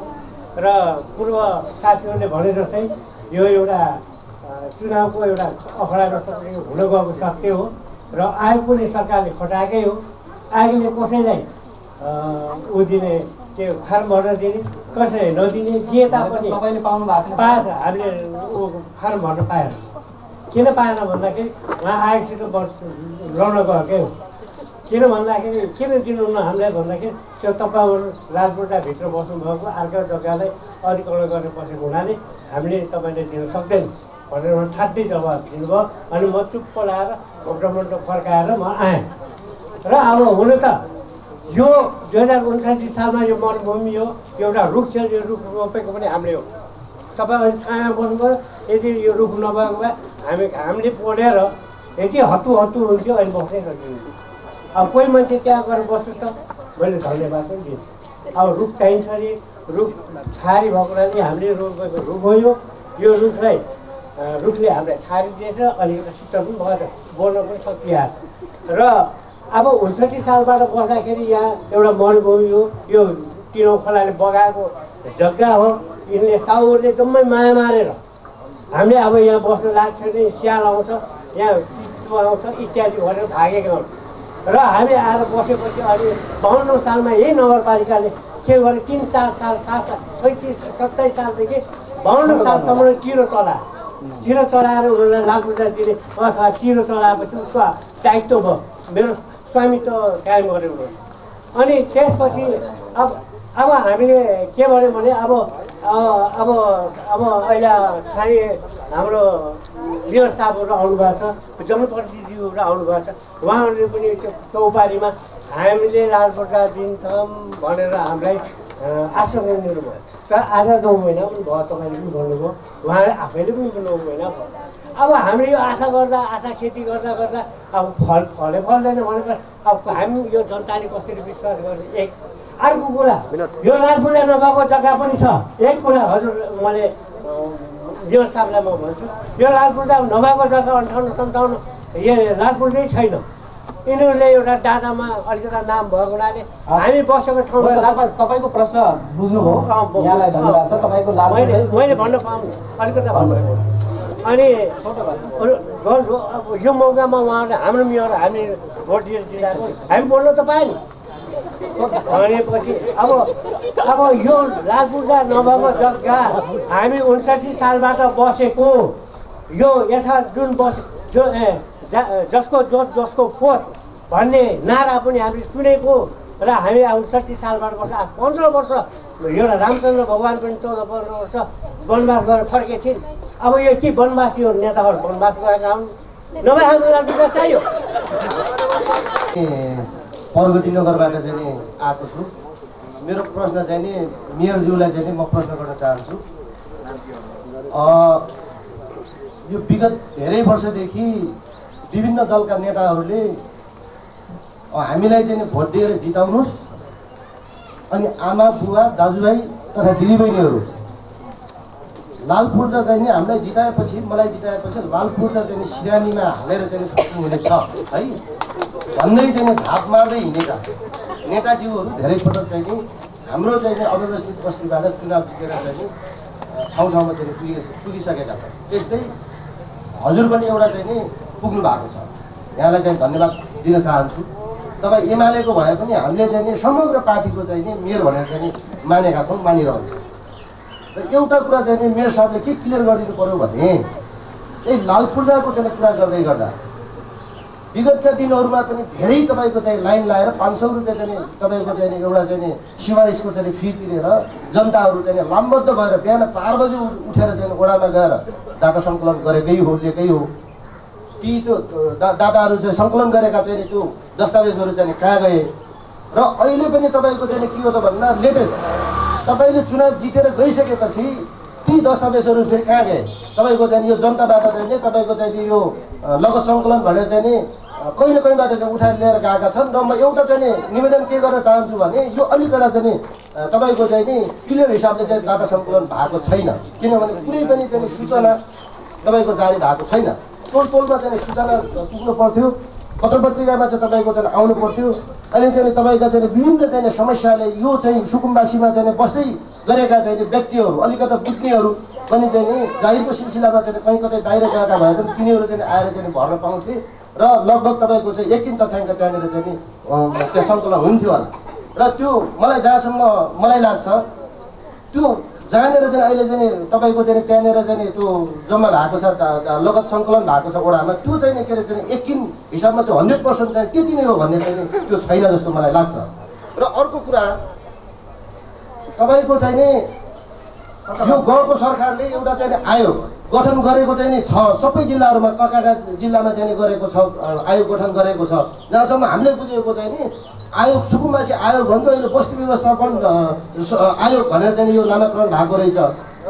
र पूर्व साथीहरूले भने जस्तै यो एउटा चुनावको एउटा अखडा जस्तो हुन गएको सत्य हो र आयोग पनि सरकारले खटाएकै हो। आयोगले कसैलाई ऊ दिने त्यो फार्म भर्न दिने कसैले नदिने दिए तापनि पाएछ हामीले ऊ फार्म भर्न पाएन। किन पाएन भन्दाखेरि उहाँ आयोगसित बस- लड्न गएकै हो। किन भन्दाखेरि किन दिनुहुन्न हामीलाई भन्दाखेरि त्यो तपाईँहरू राजपुटाभित्र बस्नुभएको अर्को जग्गालाई अधिकरण गर्न बसेको हुनाले हामीले तपाईँले दिन सक्दैन। भनेर उहाँ ठाट्टै जवाब दिनुभयो अनि म चुप्प लाएर भोटमन्ट फर्काएर म आएँ। र अब हुन त यो दुई हजार उन्साठी सालमा यो मरुभूमि हो एउटा रुख छ यो रुख रोपेको पनि हामीले हो। तपाईँ अहिले छायामा बस्नुभयो यदि यो रुख नभएको भए हामी हामीले पोलेर यति हत्तु हत्तु हुन्थ्यो अहिले बस्नै सकिन्थ्यो अब कोही मान्छे त्यहाँ गएर बस्छु त मैले धन्यवाद पनि दिन्छु। अब रुख चाहिन्छ अरे रुख छारी भएको हामीले रोपेको रुख हो यो रुखलाई रुखले हामीलाई छारी दिएछ अनि एउटा सिद्ध पनि भएर बोल्न पनि सकिहाल्छ र अब उन्सठी सालबाट बस्दाखेरि यहाँ एउटा मरुभूमि हो यो तिनौ खोलाले बगाएको जग्गा हो। यिनले साउहरूले जम्मै माया मारेर हामीले अब यहाँ बस्न लाग्छ भने स्याल आउँछ यहाँ चिसो आउँछ इत्यादि भनेर भागेका हुन्। र हामी आएर बसेपछि अहिले बाहन्न सालमा यही नगरपालिकाले के गर्यो? तिन चार साल सात साल सैतिस सत्ताइस सालदेखि बाहन्न सालसम्म चिरो चलायो। चिरो चलाएर उनीहरूलाई लागु दिने अथवा चिरो चलाएपछि उसको दायित्व भयो। मेरो स्वामित्व कायम गर्यो उनीहरूले अनि त्यसपछि अब अब हामीले के भन्यो भने अब अब अब अहिले स्थानीय हाम्रो मेयर साहबहरू आउनुभएको छ जनप्रतिनिधिहरू आउनुभएको छ। उहाँहरूले पनि त्यो चौपारीमा हामीले लालबट्टा दिन्छौँ भनेर हामीलाई आश्वासन दिनुभयो तर आज नौ महिना पनि भयो तपाईँले पनि भन्नुभयो उहाँले आफैले पनि नौ महिना भयो अब हामीले यो आशा गर्दा आशा खेती गर्दा गर्दा अब फल फले फल्दैन भनेर अब हामी यो जनताले कसरी विश्वास गर्ने एक अर्को कुरा यो राजपूजा नभएको जग्गा पनि छ। एक कुरा हजुर मैले देव साहबलाई म भन्छु। यो लालपुर्जा नभएको जग्गा अन्ठाउन्न सन्ताउन्न यो लालपुर्जै छैन। यिनीहरूले एउटा डाटामा अलिकति नाम भएको हुनाले हामी बसेको ठाउँमा तपाईँको प्रश्न बुझ्नुभयो। अँ, यहाँलाई धन्यवाद छ तपाईँको लाल मैले मैले भन्न पाउनु अलिकति भन्नुभयो अनि यो मौकामा उहाँहरूले हाम्रो मेयर हामी भोट दिएर जिताएको। हामी बोल्न त पायो नि भनेपछि अब अब यो लालपुर्जा नभएको जग्गा हामी उन्साठी सालबाट बसेको। यो यथा जुन बस जो ए, जसको जोत जसको पोत भन्ने नारा पनि हामीले सुनेको र हामी उन्साठी सालबाट बस्छ पन्ध्र वर्ष एउटा रामचन्द्र भगवान् पनि चौध पन्ध्र वर्ष वनवास गरेर फर्केको थिए अब यो के वनवासीहरू नेताहरू वनवास गएका हुन्? नभए हाम्रो लालपुर्जा चाहियो प्रगति नगरबाट चाहिँ नि आएको छु। मेरो प्रश्न चाहिँ नि मेयरज्यूलाई चाहिँ नि म प्रश्न गर्न चाहन्छु। यो विगत धेरै वर्षदेखि विभिन्न दलका नेताहरूले हामीलाई चाहिँ भोट दिएर जिताउनुहोस्। अनि आमा बुवा दाजुभाइ तथा दिदीबहिनीहरू लाल पूर्जा चाहिँ नि हामीलाई जिताएपछि मलाई जिताएपछि लाल पूर्जा चाहिँ सिरानीमा हालेर चाहिँ सक्नुहुनेछ है? भन्दै चाहिँ धाप मार्दै हिँडेका नेताज्यूहरू धेरै पटक चाहिँ नि हाम्रो चाहिँ नि अव्यवस्थित बस्तीबाट चुनाव जितेर चाहिँ नि ठाउँ ठाउँमा चाहिँ नि पुगि पुगिसकेका छन्। त्यस्तै हजुर पनि एउटा चाहिँ नि पुग्नु भएको छ यहाँलाई चाहिँ धन्यवाद दिन चाहन्छु तपाईँ एमालेको भए पनि हामीले चाहिँ नि समग्र पार्टीको चाहिँ नि मेयर भनेर चाहिँ नि मानेका छौँ मानिरहन्छ र एउटा कुरा चाहिँ नि मेयर साहबले के क्लियर गरिदिनु पऱ्यो भने चाहिँ लाल पूर्जाको चाहिँ कुरा गर्दै गर्दा विगतका दिनहरूमा पनि धेरै तपाईँको चाहिँ लाइन लाएर पाँच सौ रुपियाँ चाहिँ तपाईँको चाहिँ एउटा चाहिँ नि सिफारिसको चाहिँ फी तिरेर जनताहरू चाहिँ लामबद्ध भएर बिहान चार बजी उठेर चाहिँ ओडामा गएर डाटा सङ्कलन गरेकै हो लिएकै हो ती त्यो डाटाहरू चाहिँ सङ्कलन गरेका चाहिँ त्यो दस्तावेजहरू चाहिँ कहाँ गए? र अहिले पनि तपाईँको चाहिँ के हो त भन्दा लेटेस्ट तपाईँले चुनाव जितेर गइसकेपछि ती दस्तावेजहरू फेरि कहाँ गए? तपाईँको चाहिँ यो जनताबाट चाहिँ नि तपाईँको चाहिँ यो लगत सङ्कलन भनेर चाहिँ नि अ, कहीँ न कहीँबाट चाहिँ उठाएर लिएर गएका छन्? र म एउटा चाहिँ निवेदन के गर्न चाहन्छु भने यो अलिकता चाहिँ नि तपाईँको चाहिँ नि क्लियर हिसाबले चाहिँ डाटा सङ्कलन भएको छैन। किनभने कुनै पनि चाहिँ सूचना तपाईँको जारी भएको छैन। टोलमा चाहिँ सूचना पुग्नु पर्थ्यो। पत्र पत्रिकामा चाहिँ तपाईँको चाहिँ आउनु पर्थ्यो। अहिले चाहिँ तपाईँका चाहिँ विभिन्न चाहिँ समस्याले यो चाहिँ सुकुम्बासीमा चाहिँ बस्दै गरेका चाहिँ व्यक्तिहरू अलिकता बुझ्नेहरू पनि चाहिँ नि जाहिरको सिलसिलामा चाहिँ कहीँ कतै बाहिर गएका भए पनि तिनीहरू चाहिँ आएर चाहिँ भर्न पाउँथे। र लगभग तपाईँको चाहिँ एक दिन तथ्याङ्क त्यहाँनिर चाहिँ नि अँ, त्यो सङ्कलन हुन्थ्यो होला। र त्यो मलाई जहाँसम्म मलाई लाग्छ त्यो जहाँनिर चाहिँ अहिले चाहिँ तपाईँको चाहिँ त्यहाँनिर चाहिँ त्यो जम्मा भएको छ लगत सङ्कलन भएको छ ओडामा त्यो चाहिँ के अरे चाहिँ एकिन हिसाबमा त्यो हन्ड्रेड पर्सेन्ट चाहिँ त्यति नै हो भन्ने चाहिँ त्यो छैन जस्तो मलाई लाग्छ र अर्को कुरा तपाईँको चाहिँ नि यो गाउँको सरकारले एउटा चाहिँ आयोग गठन गरेको चाहिँ नि छ सबै जिल्लाहरूमा ककाका जिल्लामा चाहिँ गरेको छ आयोग गठन गरेको छ जहाँसम्म हामीले बुझेको चाहिँ नि आयोग सुकुम्बासी आयोग भन्दा अहिले बस्ती व्यवस्थापन आयोग भनेर चाहिँ यो नामाकरण भएको रहेछ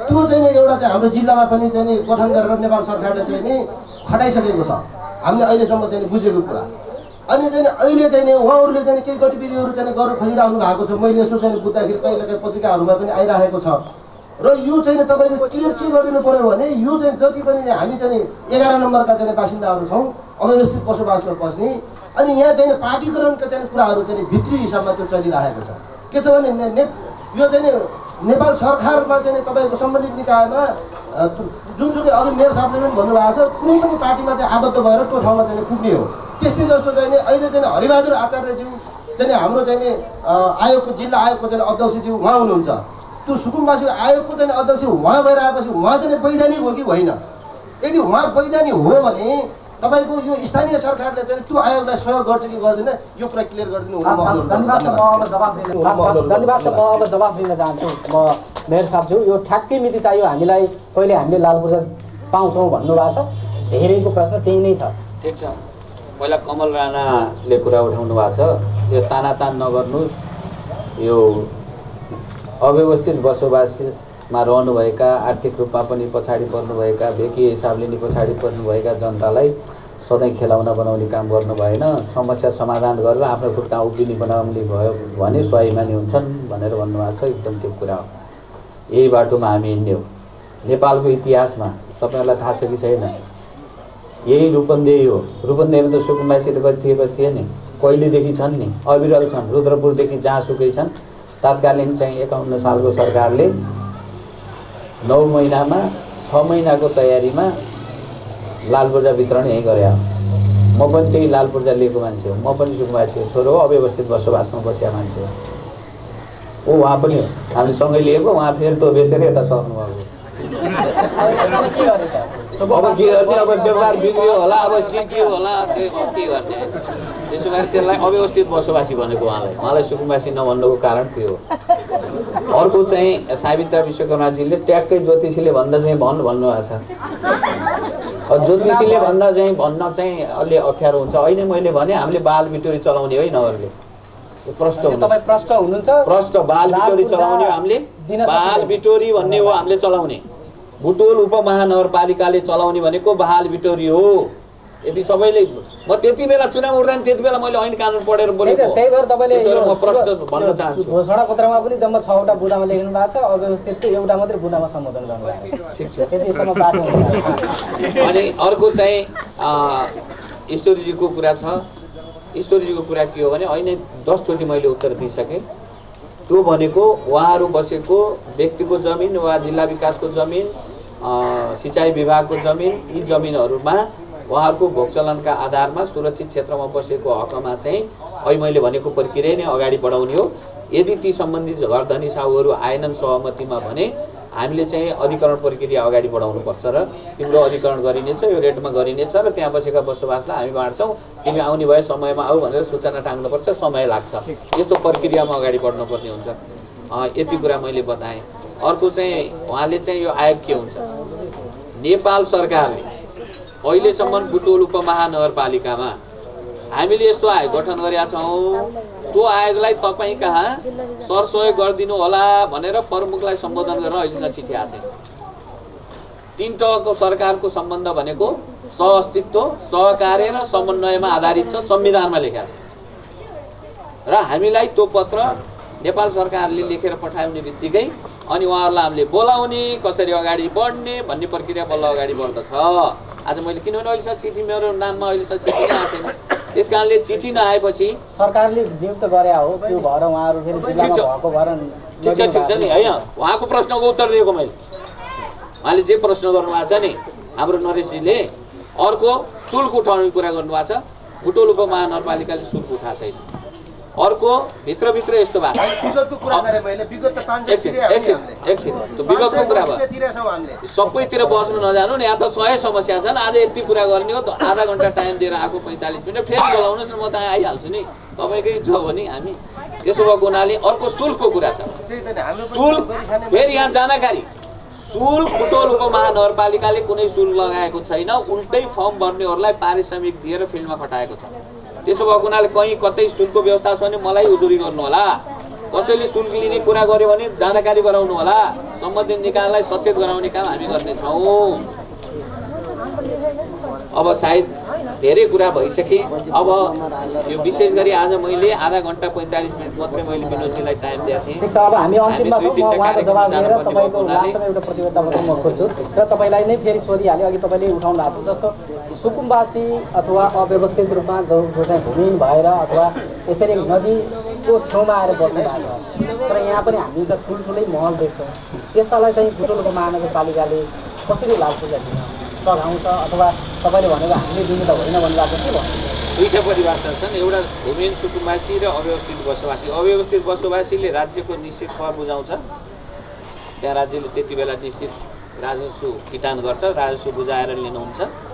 त्यो चाहिँ एउटा चाहिँ हाम्रो जिल्लामा पनि चाहिँ नि गठन गरेर नेपाल सरकारले चाहिँ नि खटाइसकेको छ हामीले अहिलेसम्म चाहिँ बुझेको कुरा अनि चाहिँ अहिले चाहिँ नि उहाँहरूले चाहिँ केही गतिविधिहरू चाहिँ गर्न खोजिरहनु भएको छ मैले यसो चाहिँ बुझ्दाखेरि कहिले काहीँ पत्रिकाहरूमा पनि आइरहेको छ र यो चाहिँ नि तपाईँको क्लियर के गरिदिनु पऱ्यो भने यो चाहिँ जति पनि हामी चाहिँ एघार नम्बरका चाहिँ बासिन्दाहरू छौँ अव्यवस्थित बसोबासमा बस्ने अनि यहाँ चाहिँ पार्टीकरणका चाहिँ कुराहरू चाहिँ भित्री हिसाबमा त्यो चलिरहेको छ। के छ भने ने, यो चाहिँ नेपाल सरकारमा चाहिँ तपाईँको सम्बन्धित निकायमा जुनसुकै अघि मेयर साहबले पनि भन्नुभएको छ कुनै पनि पार्टीमा चाहिँ आबद्ध भएर त्यो ठाउँमा चाहिँ पुग्ने हो। त्यस्तै जस्तो चाहिँ अहिले चाहिँ हरिबहादुर आचार्यज्यू चाहिँ हाम्रो चाहिँ आयोगको जिल्ला आयोगको चाहिँ अध्यक्षज्यू उहाँ हुनुहुन्छ। त्यो सुकुम्बासी आयोगको चाहिँ अध्यक्ष उहाँ भएर आएपछि उहाँ चाहिँ वैधानिक हो कि होइन? यदि उहाँ वैधानिक हो भने तपाईँको यो स्थानीय सरकारले चाहिँ त्यो आयोगलाई सहयोग गर्छ कि गर्दैन यो कुरा क्लियर गरिदिनु। धन्यवाद छ म अब जवाफ दिन चाहन्छु म मेयर साहबज्यू यो ठ्याक्कै मिति चाहियो हामीलाई कहिले हामीले लाल पूर्जा पाउँछौँ भन्नुभएको छ। धेरैको प्रश्न त्यही नै छ। ठिक छ। पहिला कमल राणाले कुरा उठाउनु भएको छ। यो तानातान नगर्नुहोस्। यो अव्यवस्थित बसोबासमा रहनुभएका आर्थिक रूपमा पनि पछाडि पर्नुभएका भेकी हिसाबले नि पछाडि पर्नुभएका जनतालाई सधैँ खेलाउन बनाउने काम गर्नु भएन समस्या समाधान गरेर आफ्नो खुट्टा उभिने बनाउने भयो भने स्वाभिमानी हुन्छन् भनेर भन्नुभएको छ। एकदम त्यो कुरा हो। यही बाटोमा हामी हिँड्यौँ नेपालको इतिहासमा तपाईँहरूलाई थाहा छ कि छैन? यही रूपन्देही हो। रूपन्देहीमा त सुकुम्बासीले कति थिए थिए नि। कहिलेदेखि छन् नि? अविरल छन्। रुद्रपुरदेखि जहाँसुकै छन्। तात्कालीन चाहिँ एकाउन्न सालको सरकारले नौ महिनामा छ महिनाको तयारीमा लाल पूर्जा वितरण यहीँ गरे म पनि त्यही लाल पूर्जा लिएको मान्छे हो। म पनि सुकुम्बासी हो। छोरो हो अव्यवस्थित बसोबासमा बसेका मान्छे हो। ऊ उहाँ पनि हो। सँगै लिएको उहाँ फेरि त्यो बेचेर यता सर्नुभएको अब के गर्ने अब व्यवहार बिग्रियो होला अब सिकियो होला के गर्ने? त्यसो भए त्यसलाई अव्यवस्थित बसोबासी भनेको उहाँलाई। उहाँलाई सुकुम्बासी नभन्नुको कारण त्यो हो। अर्को चाहिँ सावित्रा विश्वकर्माजीले ट्याक्कै ज्योतिषीले भन्दा चाहिँ भन् भन्नुभएको छ। ज्योतिषीले भन्दा चाहिँ भन्न चाहिँ अलि अप्ठ्यारो हुन्छ। अहिले मैले भने हामीले बाल बिटोरी चलाउने है नगरले त्यो प्रष्ट हुनु तपाईँ प्रष्ट हुनुहुन्छ। प्रष्ट बाल बिटोरी चलाउने हामीले। बाल बिटोरी भन्ने हो हामीले चलाउने। बुटोल उपमहानगरपालिकाले चलाउने भनेको बाल बिटोरी हो। यदि सबैले म त्यति बेला चुनाव उठ्दा नि त्यति बेला मैले ऐन कानुन पढेर बोलेको त्यही भएर तपाईँले म प्रष्ट भन्न चाहन्छु। घोषणा पत्रमा पनि जम्मा छवटा बुदामा लेख्नु भएको छ अव्यवस्थितको एउटा मात्रै बुदामा सम्बोधन गर्नुभएको छ। ठिक अनि अर्को चाहिँ ईश्वरीजीको कुरा छ। ईश्वरीजीको कुरा के हो भने अहिले दसचोटि मैले उत्तर दिइसकेँ। त्यो भनेको उहाँहरू बसेको व्यक्तिको जमिन वा जिल्ला विकासको जमिन सिँचाइ विभागको जमिन यी जमिनहरूमा उहाँहरूको भोगचलनका आधारमा सुरक्षित क्षेत्रमा बसेको हकमा चाहिँ अहिले मैले भनेको प्रक्रिया नै अगाडि बढाउने हो। यदि ती सम्बन्धित घरधनी साहुहरू आएनन् सहमतिमा भने हामीले चाहिँ अधिकरण प्रक्रिया अगाडि बढाउनुपर्छ र तिम्रो अधिकरण गरिनेछ यो रेटमा गरिनेछ र त्यहाँ बसेका बसोबासलाई हामी बाँड्छौँ। तिमी आउने भए समयमा आऊ भनेर सूचना टाङ्नुपर्छ समय लाग्छ। यस्तो प्रक्रियामा अगाडि बढ्नुपर्ने हुन्छ। यति कुरा मैले बताएँ। अर्को चाहिँ उहाँले चाहिँ यो आयोग के हुन्छ? नेपाल सरकारले अहिलेसम्म बुटोल उपमहानगरपालिकामा हामीले यस्तो आयोग गठन गरेका छौँ। त्यो आयोगलाई तपाईँ कहाँ सरसहयोग गरिदिनु होला भनेर प्रमुखलाई सम्बोधन गरेर अहिलेसम्म चिठी आएको छैन। तिन सरकारको सम्बन्ध भनेको सहअस्तित्व सहकार्य र समन्वयमा आधारित छ संविधानमा लेखेको छ। र हामीलाई त्यो पत्र नेपाल सरकारले लेखेर पठाउने बित्तिकै अनि उहाँहरूलाई हामीले बोलाउने कसरी अगाडि बढ्ने भन्ने प्रक्रिया बल्ल अगाडि बढ्दछ। आज मैले किनभने अहिलेसम्म चिठी मेरो नाममा अहिलेसम्म चिठी नै आएको छैन। त्यस कारणले चिठी नआएपछि सरकारले नियुक्त गरे हो त्यो भएर उहाँहरू फेरि ठिक छ। ठिक छ नि होइन। उहाँको प्रश्नको उत्तर दिएको मैले। उहाँले जे प्रश्न गर्नुभएको छ नि हाम्रो नरेशजीले अर्को शुल्क उठाउने कुरा गर्नुभएको छ। बुटोल उपमहानगरपालिकाले शुल्क उठाएको छैन। अर्को भित्रभित्र यस्तो। विगतको कुरा भयो। सबैतिर बस्नु नजानु नि यहाँ त सय समस्या छन्। आज यति कुरा गर्ने हो त आधा घन्टा टाइम दिएर आएको पैँतालिस मिनट। फेरि बोलाउनुहोस् न म त आइहाल्छु नि। तपाईँकै छ भने हामी। त्यसो भएको हुनाले अर्को शुल्कको कुरा छ। शुल्क फेरि यहाँ जानकारी। शुल्क बुटोल उपमहानगरपालिकाले कुनै शुल्क लगाएको छैन। उल्टै फर्म भर्नेहरूलाई पारिश्रमिक दिएर फिल्डमा खटाएको छ। त्यसो भएको हुनाले कहीँ कतै शुल्कको व्यवस्था छ भने मलाई उजुरी गर्नु होला। कसैले शुल्क लिने कुरा गर्यो भने जानकारी गराउनु होला। सम्बन्धित निकायलाई सचेत गराउने काम हामी गर्नेछौँ। अब सायद धेरै कुरा भइसके। अब यो विशेष गरी आज मैले आधा घन्टा पैँतालिस मिनट मात्रै मैले विनोदजीलाई टाइम दिएको थिएँ। र तपाईँलाई नै फेरि सोधिहालेँ अघि तपाईँले उठाउनु भएको जस्तो। सुकुम्बासी अथवा अव्यवस्थित रूपमा जो जो चाहिँ भूमिहीन भएर अथवा यसरी नदीको छेउमा आएर बस्नु भएको छ। तर यहाँ पनि हामी त ठुल्ठुलै महल देख्छौँ। त्यस्तालाई चाहिँ बुटोलको महानगरपालिकाले कसरी पूजा दिन सघाउँछ अथवा तपाईँले भनेको हामीले दिनु त होइन भन्नुभएको के भन्नु दुईवटा परिभाषा छन्। एउटा भूमिहीन सुकुम्बासी र अव्यवस्थित बसोबासी। अव्यवस्थित बसोबासीले राज्यको निश्चित कर बुझाउँछ। त्यहाँ राज्यले त्यति बेला निश्चित राजस्व किटान गर्छ राजस्व बुझाएर लिनुहुन्छ।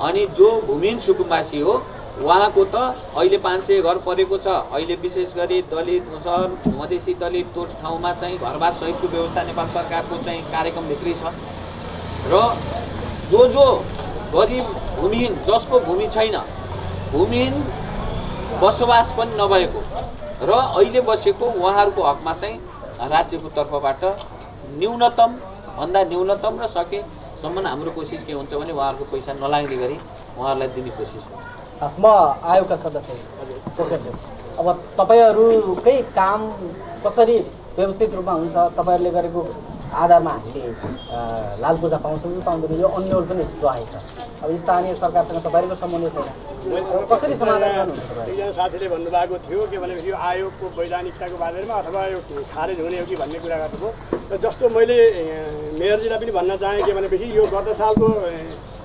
अनि जो भूमिहीन सुकुम्बासी हो उहाँको त अहिले पाँच सय घर परेको छ। अहिले विशेष गरी दलित मुसर मधेसी दलित त्यो ठाउँमा चाहिँ घरबास सहितको व्यवस्था नेपाल सरकारको चाहिँ कार्यक्रमभित्रै छ। र जो जो गरिब भूमिहीन जसको भूमि छैन भूमिहीन बसोबास पनि नभएको र अहिले बसेको उहाँहरूको हकमा चाहिँ राज्यको तर्फबाट न्यूनतम भन्दा न्यूनतम र सकेसम्म हाम्रो कोसिस के हुन्छ भने उहाँहरूको पैसा नलाग्ने गरी उहाँहरूलाई दिने कोसिस हुन्छ म आयोगका सदस्य अब तपाईँहरूकै काम कसरी व्यवस्थित रूपमा हुन्छ तपाईँहरूले गरेको आधारमा हामीले लाल पूजा पाउँछौँ कि पाउँदैन यो अन्यल पनि रहेछ अब स्थानीय सरकारसँग तपाईँहरूको सम्बन्ध छैन। कसरी समाधान एकजना साथीले भन्नुभएको थियो के भनेपछि यो आयोगको वैधानिकताको बारेमा अथवा यो खारेज हुने हो कि भन्ने कुरा गर्नुभयो। र जस्तो मैले मेयरजीलाई पनि भन्न चाहेँ के भनेपछि यो गत सालको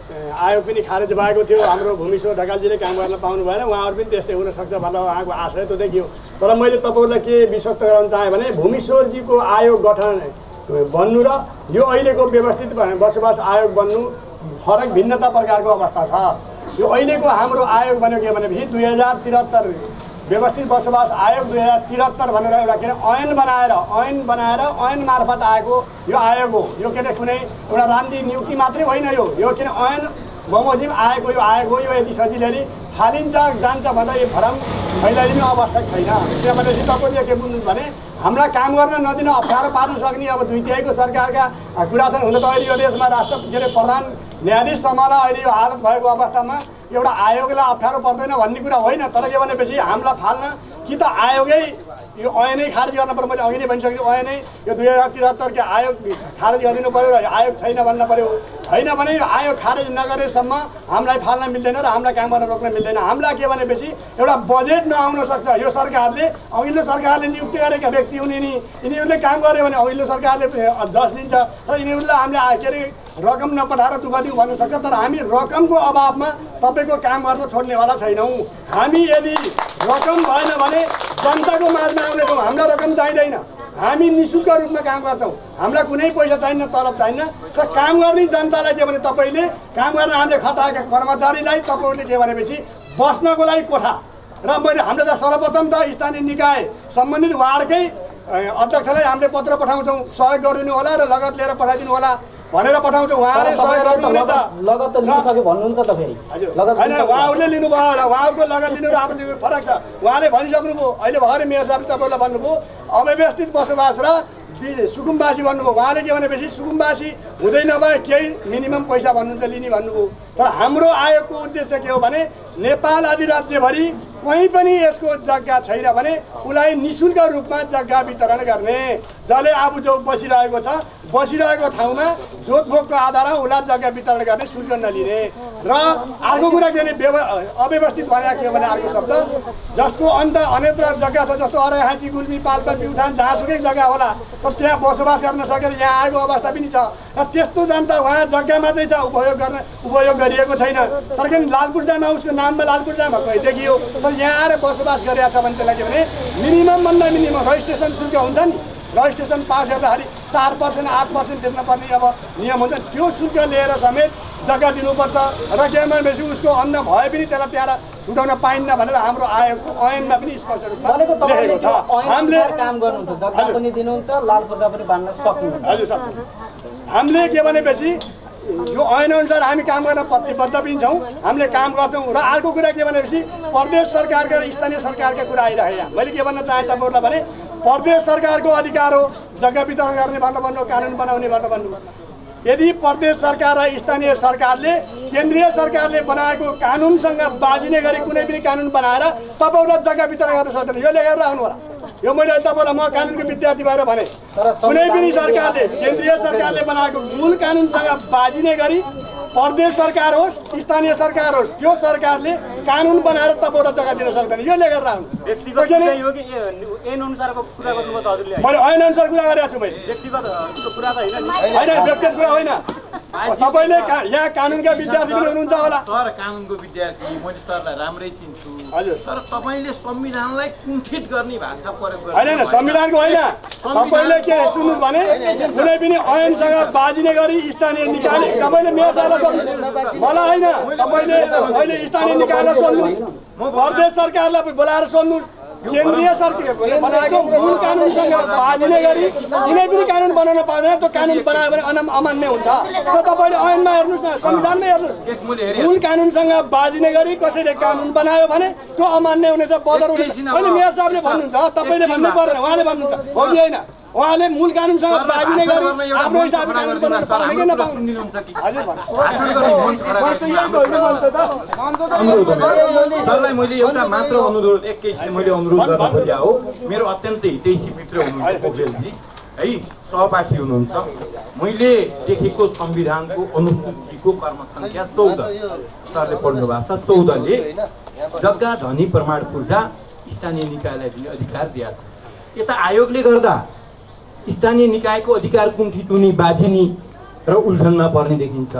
आयोग पनि खारेज भएको थियो। हाम्रो भूमिश्वर ढकालजीले काम गर्न पाउनु भएन। उहाँहरू पनि त्यस्तै हुनसक्छ भन्दा उहाँको आशय त देखियो। तर मैले तपाईँहरूलाई के विश्वस्त गराउन चाहेँ भने भूमिश्वरजीको आयोग गठन बन्नु र यो अहिलेको व्यवस्थित बसोबास आयोग बन्नु फरक भिन्नता प्रकारको अवस्था छ। यो अहिलेको हाम्रो आयोग बन्यो के भनेपछि दुई हजार त्रिहत्तर व्यवस्थित बसोबास आयोग दुई हजार त्रिहत्तर भनेर एउटा के अरे ऐन बनाएर ऐन बनाएर ऐन मार्फत आएको यो आयोग हो। यो के अरे कुनै एउटा रान्दी नियुक्ति मात्रै होइन यो। यो के अरे ऐन बमोजिम आएको यो आयोग हो। यो यदि सजिलै फालिन्छ जान्छ भन्दा यो भरम फैलाइदिनु आवश्यक छैन। भनेपछि तपाईँले के बुझ्नु भने हामीलाई काम गर्न नदिन अप्ठ्यारो पार्न सक्ने अब दुई तिहाईको सरकारका कुरा छन् हुन त अहिले यो देशमा राष्ट्र के अरे प्रधान न्यायाधीशसम्मलाई अहिले यो हालत भएको अवस्थामा एउटा आयोगलाई अप्ठ्यारो पर्दैन भन्ने कुरा होइन तर के भनेपछि हामीलाई फाल्न कि त आयोगै यो ऐनै खारेज गर्न पर्यो मैले अघि नै भनिसकेको ऐनै यो दुई हजार त्रिहत्तरको आयोग खारेज गरिदिनु पऱ्यो र आयोग छैन भन्न पऱ्यो। होइन भने यो आयोग खारेज नगरेसम्म हामीलाई फाल्न मिल्दैन र हामीलाई काम गर्न रोक्न मिल्दैन। हामीलाई के भनेपछि एउटा बजेट नआउन सक्छ। यो सरकारले अघिल्लो सरकारले नियुक्ति गरेका व्यक्ति हुने नि यिनीहरूले काम गर्यो भने अघिल्लो सरकारले जस दिन्छ तर यिनीहरूलाई हामीले के अरे रकम नपठाएर दुःख दिउँ भन्न सक्छ। तर हामी रकमको अभावमा तपाईँको काम गर्न छोड्नेवाला छैनौँ। हामी यदि रकम भएन भने जनताको माझमा आउनेछौँ हामीलाई रकम चाहिँदैन। हामी नि शुल्क रूपमा काम गर्छौँ। हामीलाई कुनै पैसा चाहिन्न तलब चाहिन्न र काम गर्ने जनतालाई के भने तपाईँले काम गर्न हामीले खटाएका कर्मचारीलाई तपाईँहरूले के भनेपछि बस्नको लागि कोठा। र मैले हामीले त सर्वप्रथम त स्थानीय निकाय सम्बन्धित वार्डकै अध्यक्षलाई हामीले पत्र पठाउँछौँ सहयोग गरिदिनु होला र लगत लिएर पठाइदिनु होला भनेर पठाउँछौँ। उहाँले सहयोग गर्नुहुनेछ होइन। उहाँहरूले लिनुभयो होला। उहाँहरूको लगत लिनु र आफ्नो लिनु फरक छ। उहाँले भनिसक्नुभयो। अहिले भर्खरै मेयर साहबले तपाईँलाई भन्नुभयो अव्यवस्थित बसोबास र सुकुम्बासी भन्नुभयो। उहाँले के भनेपछि? सुकुम्बासी हुँदै नभए केही मिनिमम पैसा भन्नुहुन्छ लिने भन्नुभयो तर हाम्रो आयोगको उद्देश्य के हो भने नेपाल आदि राज्यभरि कहीँ पनि यसको जग्गा छैन भने उसलाई नि शुल्क रूपमा जग्गा वितरण गर्ने। जसले आबु जो बसिरहेको छ बसिरहेको ठाउँमा जोतभोगको आधारमा उसलाई जग्गा वितरण गर्ने शुल्क नलिने र अर्को कुरा के भने व्यव अव्यवस्थित भने के हो भने अर्को शब्द जसको अन्त अन्यत्र जग्गा छ जस्तो अरहाती गुल्मी पाल्पा प्युठान जहाँसुकै जग्गा होला तर त्यहाँ बसोबास गर्न सकेर यहाँ आएको अवस्था पनि छ। र त्यस्तो जनता उहाँ जग्गा मात्रै छ उपयोग गर्न उपयोग गरिएको छैन। तर किन लालपुर्जामा उसको नाममा लालपुर्जामा कहीँ देखियो तर यहाँ आएर बसोबास गरिरहेको छ भने त्यसलाई के भने मिनिमम भन्दा मिनिमम रजिस्ट्रेसन शुल्क हुन्छ नि। रजिस्ट्रेसन पास गर्दाखेरि चार पर्सेन्ट आठ पर्सेन्ट तिर्न पर्ने अब नियम हुन्छ। त्यो शुल्क लिएर समेत जग्गा दिनुपर्छ र के भनेपछि उसको अन्न भए पनि त्यसलाई त्यहाँ छुटाउन पाइन्न भनेर हाम्रो आयोगको ऐनमा पनि स्पष्ट रूपमा लेखेको छ। हामीले काम गर्नुहुन्छ जग्गा। पनि दिनुहुन्छ लाल पूर्जा पनि बाँड्न सक्नुहुन्छ। हजुर हामीले के भनेपछि यो ऐनअनुसार हामी काम गर्न प्रतिबद्ध पनि छौँ हामीले काम गर्छौँ। र अर्को कुरा के भनेपछि प्रदेश सरकारका र स्थानीय सरकारका कुरा आइरहे यहाँ। मैले के भन्न चाहेँ तपाईँहरूलाई भने प्रदेश सरकारको अधिकार हो जग्गा वितरण गर्ने भनेर भन्नु कानुन बनाउने भनेर भन्नु। यदि प्रदेश सरकार र स्थानीय सरकारले केन्द्रीय सरकारले बनाएको कानुनसँग बाजिने गरी कुनै पनि कानुन बनाएर तपाईँहरूलाई जग्गा वितरण गर्न सक्दैन। यो लेखेर राख्नु होला। यो मैले तपाईँलाई म कानुनको विद्यार्थी भएर भने कुनै पनि सरकारले केन्द्रीय सरकारले बनाएको मूल कानुनसँग बाजिने गरी प्रदेश सरकार होस् स्थानीय सरकार होस् त्यो सरकारले कानुन बनाएर तपाईँलाई जग्गा दिन सक्दैन। यो लेखेर राख्नु व्यक्तिगत किन- चाहिँ हो कि ए- ऐन अनुसारको कुरा गर्नुभयो त हजुरले। मैले ऐन अनुसार कुरा गरेको छु मैले। होइन व्यक्तिगत कुरा होइन। तपाईँले यहाँ कानुनका विद्यार्थी पनि हुनुहुन्छ होला सर कानुनको विद्यार्थी मैले सरलाई राम्रै चिन्छु हजुर तर तपाईँले संविधानलाई कुण्ठित गर्ने भाषा प्रयोग गर्नु होइन संविधानको होइन तपाईँले के सुन्नुहोस् भने कुनै पनि ऐनसँग बाजिने गरी स्थानीय निकायले तपाईँले सोध्नु मलाई होइन तपाईँले अहिले स्थानीय निकायलाई सोध्नुहोस् प्रदेश सरकारलाई बोलाएर सोध्नुहोस् केन्द्रीय सरकारले बनाएको मूल कानुनसँग गरी कुनै पनि कानुन बनाउन पाउँदैन त्यो कानुन बनायो भने अनम अमान्य हुन्छ। त्यो तपाईँले ऐनमा हेर्नुहोस् न संविधानमै हेर्नुहोस्। मूल कानुनसँग बाजिने गरी कसैले कानुन बनायो भने त्यो अमान्य हुनेछ बदर हुनेछ। अहिले मेयर साहबले भन्नुहुन्छ तपाईँले भन्नु परेन उहाँले भन्नुहुन्छ। हो कि होइन। उहाँले मूल कानुनसँग भाषण गरी। आफ्नो हिसाबले कानुन बनाउन पाउने कि नपाउने। सरलाई मैले एउटा मात्र अनुरोध एकैछिन मैले अनुरोध गर्न खोजेँ हो। मेरो अत्यन्तै हितैसी मित्र हुनुहुन्छ पोखरेलजी है सहपाठी हुनुहुन्छ। मैले देखेको संविधानको अनुसूचीको कर्म सङ्ख्या चौध। सरले पढ्नु भएको छ चौधले जग्गा धनी प्रमाण पूर्जा स्थानीय निकायलाई दिने अधिकार दिएको छ। यता आयोगले गर्दा स्थानीय निकायको अधिकार कुण्ठी टुनी बाझिनी र उल्झनमा पर्ने देखिन्छ।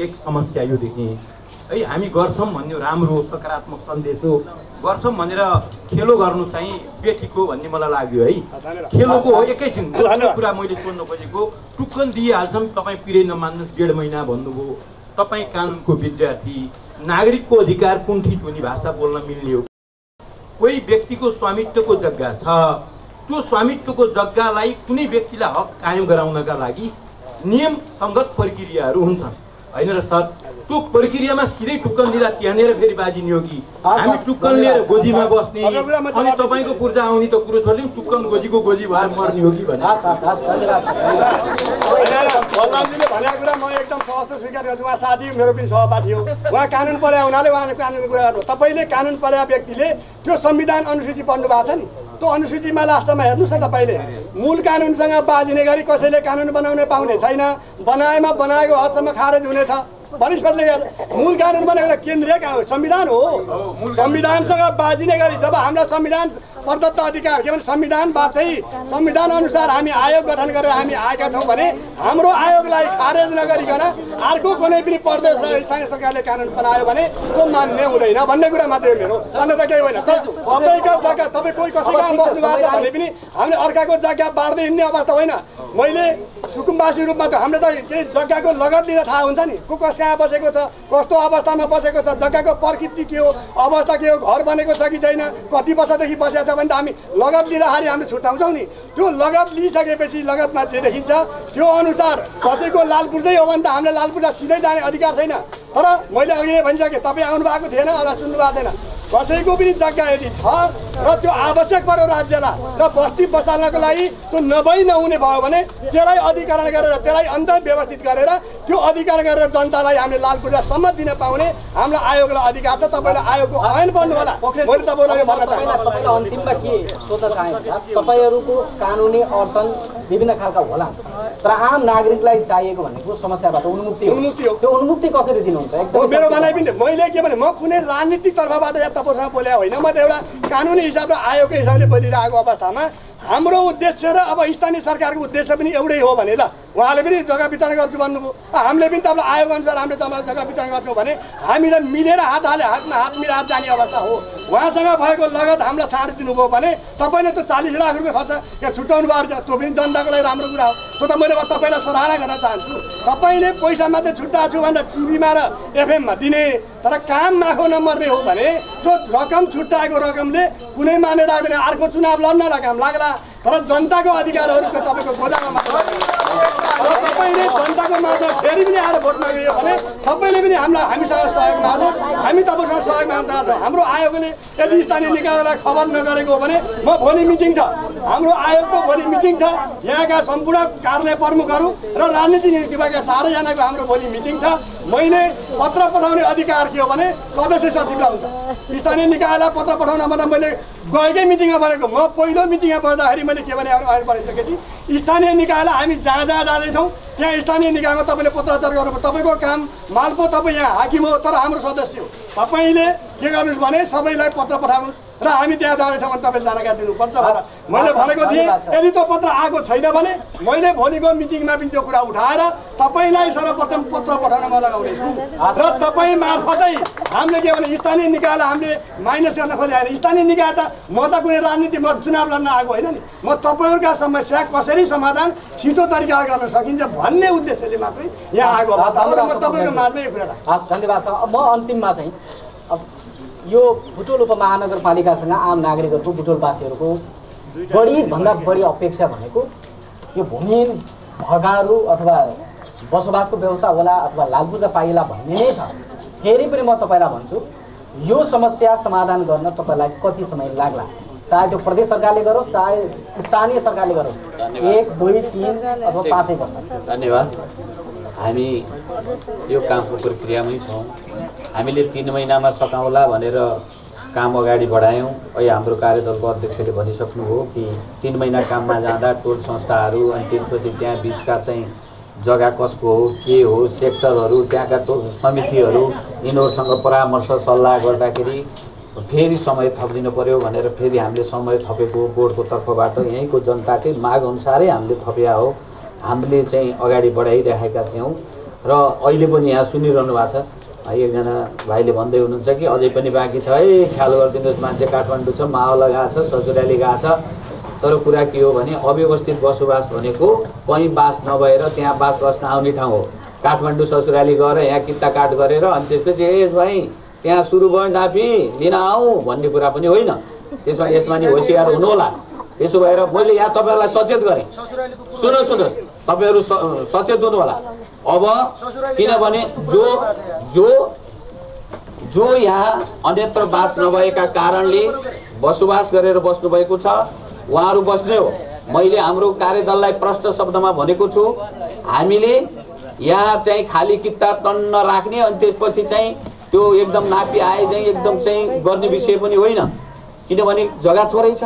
एक समस्या यो देखेँ है हामी गर्छौँ भन्ने राम्रो सकारात्मक सन्देश हो। गर्छौँ भनेर खेलो गर्नु चाहिँ बेठिको भन्ने मलाई लाग्यो है। खेलोको हो एकैछिन। कुरा मैले सोध्न खोजेको। टुक्कन दिइहाल्छौँ तपाईँ पिरै नमान्नुहोस् डेढ महिना भन्नुभयो। तपाईँ कानुनको विद्यार्थी नागरिकको अधिकार कुण्ठित हुने भाषा बोल्न मिल्ने हो? कोही व्यक्तिको स्वामित्वको जग्गा छ। त्यो स्वामित्वको जग्गालाई कुनै व्यक्तिलाई हक कायम गराउनका लागि नियम सङ्गत प्रक्रियाहरू हुन्छन्। होइन र सर त्यो प्रक्रियामा सिधै टुक्कन दिँदा त्यहाँनिर फेरि बाजिने हो कि हामी टुक्कन लिएर गोजीमा बस्ने अनि तपाईँको पूर्जा आउने त कुरो छोडिदिउँ टुक्कन गोजीको गोजी भएर मर्ने हो कि भने हस् हस् हस् धन्यवाद छ बलरामजीले भनेको कुरा म एकदम सहज स्वीकार गर्छु। उहाँ साथी मेरो पनि सहपाठी हो। उहाँ कानुन पढाए हुनाले उहाँले कानुनको कुरा गर्नु तपाईँले कानुन पढाए व्यक्तिले त्यो संविधान अनुसूची पढ्नु भएको छ नि। त्यो अनुसूचीमा लास्टमा हेर्नुहोस् न तपाईँले। मूल कानुनसँग बाजिने गरी कसैले कानुन बनाउन पाउने छैन। बनाएमा बनाएको हदसम्म खारेज हुनेछ। वरिष्ठले मूल कानुन बनाएको त केन्द्रीय संविधान हो। संविधानसँग बाजिने गरी जब हामीलाई संविधान प्रदत्त अधिकार के भने संविधानबाटै संविधान अनुसार हामी आयोग गठन गरेर हामी आएका छौँ भने हाम्रो आयोगलाई खारेज नगरिकन अर्को कुनै पनि प्रदेश र स्थानीय सरकारले कानुन बनायो भने त्यो मान्य हुँदैन भन्ने कुरा मात्रै हो मेरो। अन्य त केही होइन। तपाईँको जग्गा तपाईँ कोही कसैको आमा बस्नु भएको छ भने पनि हामीले अर्काको जग्गा बाँड्दै हिँड्ने अवस्था होइन। मैले सुकुम्बासी रूपमा त हामीले त त्यही जग्गाको लगत लिँदा थाहा हुन्छ नि। को कस कहाँ बसेको छ कस्तो अवस्थामा बसेको छ जग्गाको प्रकृति के हो अवस्था के हो घर बनेको छ कि छैन कति वर्षदेखि बसेको छ भने त हामी लगत लिँदाखेरि हामीले छुट्याउँछौँ नि। त्यो लगत लिइसकेपछि लगतमा जे देखिन्छ। त्यो अनुसार कसैको लालपुर्जै हो भने त हामीले लालपुर्जा सिधै जाने अधिकार छैन। तर मैले अघि नै भनिसकेँ तपाईँ आउनु भएको थिएन अथवा सुन्नु भएको थिएन। कसैको पनि जग्गा यदि छ र त्यो आवश्यक पर्यो राज्यलाई र बस्ती बसाल्नको लागि त्यो नभई नहुने भयो भने त्यसलाई अधिकरण गरेर त्यसलाई अन्त व्यवस्थित गरेर त्यो अधिकार गरेर जनतालाई हामीले लाल पूजासम्म दिन पाउने हाम्रो आयोगलाई अधिकार छ। तपाईँले आयोगको ऐन पढ्नु होला। मैले तपाईँलाई यो भन्न चाहन्छु। अन्तिममा के सोध्न चाहे भन्दा तपाईँहरूको कानुनी अडचन विभिन्न खालका होला। तर आम नागरिकलाई चाहिएको भनेको समस्याबाट उन्मुक्ति उन्मुक्ति हो। त्यो उन्मुक्ति कसरी एकदमै मेरो। भनाइ पनि। मैले के भने म कुनै राजनीतिक तर्फबाट या तपाईँसँग बोलेको होइन म त एउटा कानुनी हिसाबले आयोगको हिसाबले बोलिरहेको अवस्थामा हाम्रो उद्देश्य र अब स्थानीय सरकारको उद्देश्य पनि एउटै हो भने ल उहाँले पनि जग्गा वितरण गर्छु भन्नुभयो। हामीले पनि तपाईँलाई आयोग अनुसार हामीले तपाईँलाई जग्गा वितरण गर्छौँ भने हामी त मिलेर हात हाले हातमा हात मिलाएर जाने अवस्था हो। उहाँसँग भएको लगत हामीलाई छाड दिनुभयो भने तपाईँले त्यो चालिस लाख रुपियाँ खर्च यहाँ छुट्याउनु भएको छ त्यो पनि जनताको लागि राम्रो कुरा हो। त्यो त मैले तपाईँलाई सराहना गर्न चाहन्छु। तपाईँले पैसा मात्रै छुट्टाएको छु भनेर टिभीमा र एफएममा दिने तर काम माखो नमर्ने हो भने त्यो रकम छुट्याएको रकमले कुनै माने राख्दैन अर्को चुनाव लड्नलाई काम लाग्ला। तर जनताको अधिकारहरूको तपाईँको गोदामा र तपाईँले जनताको माझमा फेरि पनि आएर भोट माग्यो भने तपाईँले पनि हामीलाई हामीसँग सहयोग माग्नुहोस् हामी तपाईँसँग सहयोग माग्न चाहन्छौँ। हाम्रो आयोगले यदि स्थानीय निकायलाई खबर नगरेको हो भने म भोलि मिटिङ छ। हाम्रो आयोगको भोलि मिटिङ छ। यहाँका सम्पूर्ण कार्यालय प्रमुखहरू र राजनीतिक विभागका चारैजनाको हाम्रो भोलि मिटिङ छ। मैले पत्र पठाउने अधिकार के हो भने सदस्य सचिवलाई हुन्छ। स्थानीय निकायलाई पत्र पठाउन भन्दा मैले गएकै मिटिङमा भनेको म पहिलो मिटिङमा बस्दाखेरि मैले के भने अहिले पढिसकेपछि स्थानीय निकायलाई हामी जहाँ जहाँ जाँदैछौँ। त्यहाँ स्थानीय निकायमा तपाईँले पत्राचार गर्नु तपाईँको काम मालपो तपाईँ यहाँ हाकिम हो तर हाम्रो सदस्य हो। तपाईँले के गर्नुहोस् भने सबैलाई पत्र पठाउनुहोस्। र हामी त्यहाँ जाँदैछौँ भने तपाईँले जानकारी दिनुपर्छ मैले भनेको थिएँ यदि त्यो पत्र आएको छैन भने मैले भोलिको मिटिङमा पनि त्यो कुरा उठाएर तपाईँलाई सर्वप्रथम पत्र पठाउन म लगाउनेछु र तपाईँ मार्फतै हामीले के भने स्थानीय निकायलाई हामीले माइनस गर्न खोले होइन स्थानीय निकाय त म त कुनै राजनीति म चुनाव लड्न आएको होइन नि। म तपाईँहरूका समस्या कसरी समाधान छिटो तरिकाले गर्न सकिन्छ भन्ने उद्देश्यले मात्रै यहाँ आएको म तपाईँको यो कुरा। हस् धन्यवाद छ म अन्तिममा चाहिँ अब यो बुटोल उपमहानगरपालिकासँग आम नागरिकहरूको बुटोलवासीहरूको बढी भन्दा बढी अपेक्षा भनेको यो भूमिहीन भगाहरू अथवा बसोबासको व्यवस्था होला अथवा लालपूजा पाइला भन्ने नै छ। फेरि पनि म तपाईँलाई भन्छु यो समस्या समाधान गर्न तपाईँलाई कति समय लाग्ला? चाहे त्यो प्रदेश सरकारले गरोस् चाहे स्थानीय सरकारले गरोस्। एक दुई तिन अथवा पाँचै वर्ष। धन्यवाद। हामी यो कामको प्रक्रियामै छौँ। हामीले तिन महिनामा सकाउँला भनेर काम अगाडि बढायौँ। अहिले हाम्रो कार्यदलको अध्यक्षले भनिसक्नु हो कि तिन महिना काममा जाँदा टोल संस्थाहरू अनि त्यसपछि त्यहाँ बिचका चाहिँ जग्गा कसको हो के हो सेक्टरहरू त्यहाँका टोल समितिहरू यिनीहरूसँग परामर्श सल्लाह गर्दाखेरि फेरि समय थपिदिनु पऱ्यो भनेर फेरि हामीले समय थपेको बोर्डको तर्फबाट। यहीँको जनताकै माग अनुसारै हामीले थपिया हो। हामीले चाहिँ अगाडि बढाइरहेका थियौँ। र अहिले पनि यहाँ सुनिरहनु भएको छ। एकजना भाइले भन्दै हुनुहुन्छ कि अझै पनि बाँकी छ। है ख्याल गरिदिनुहोस् मान्छे काठमाडौँ छ मावला गएको छ ससुराली गएको छ। तर कुरा के हो भने अव्यवस्थित बसोबास भनेको कहीँ बास नभएर त्यहाँ बास बस्न आउने ठाउँ हो। काठमाडौँ ससुराली गएर यहाँ किता काट गरेर अनि त्यसपछि ए भाइ त्यहाँ सुरु भयो नापी लिन आऊ भन्ने कुरा पनि होइन। त्यसमा यसमा नि होसियार हुनुहोला। त्यसो भएर मैले यहाँ तपाईँहरूलाई सचेत गरेँ। सुन सुन तपाईँहरू सचेत हुनु होला अब किनभने जो जो जो यहाँ अन्यत्र बास नभएका कारणले बसोबास गरेर बस्नुभएको छ उहाँहरू बस्ने हो। मैले हाम्रो कार्यदललाई प्रष्ट शब्दमा भनेको छु हामीले यहाँ चाहिँ खाली किताब टन्न राख्ने अनि त्यसपछि चाहिँ त्यो एकदम नापी आए चाहिँ एकदम चाहिँ गर्ने विषय पनि होइन। किनभने जग्गा थोरै छ।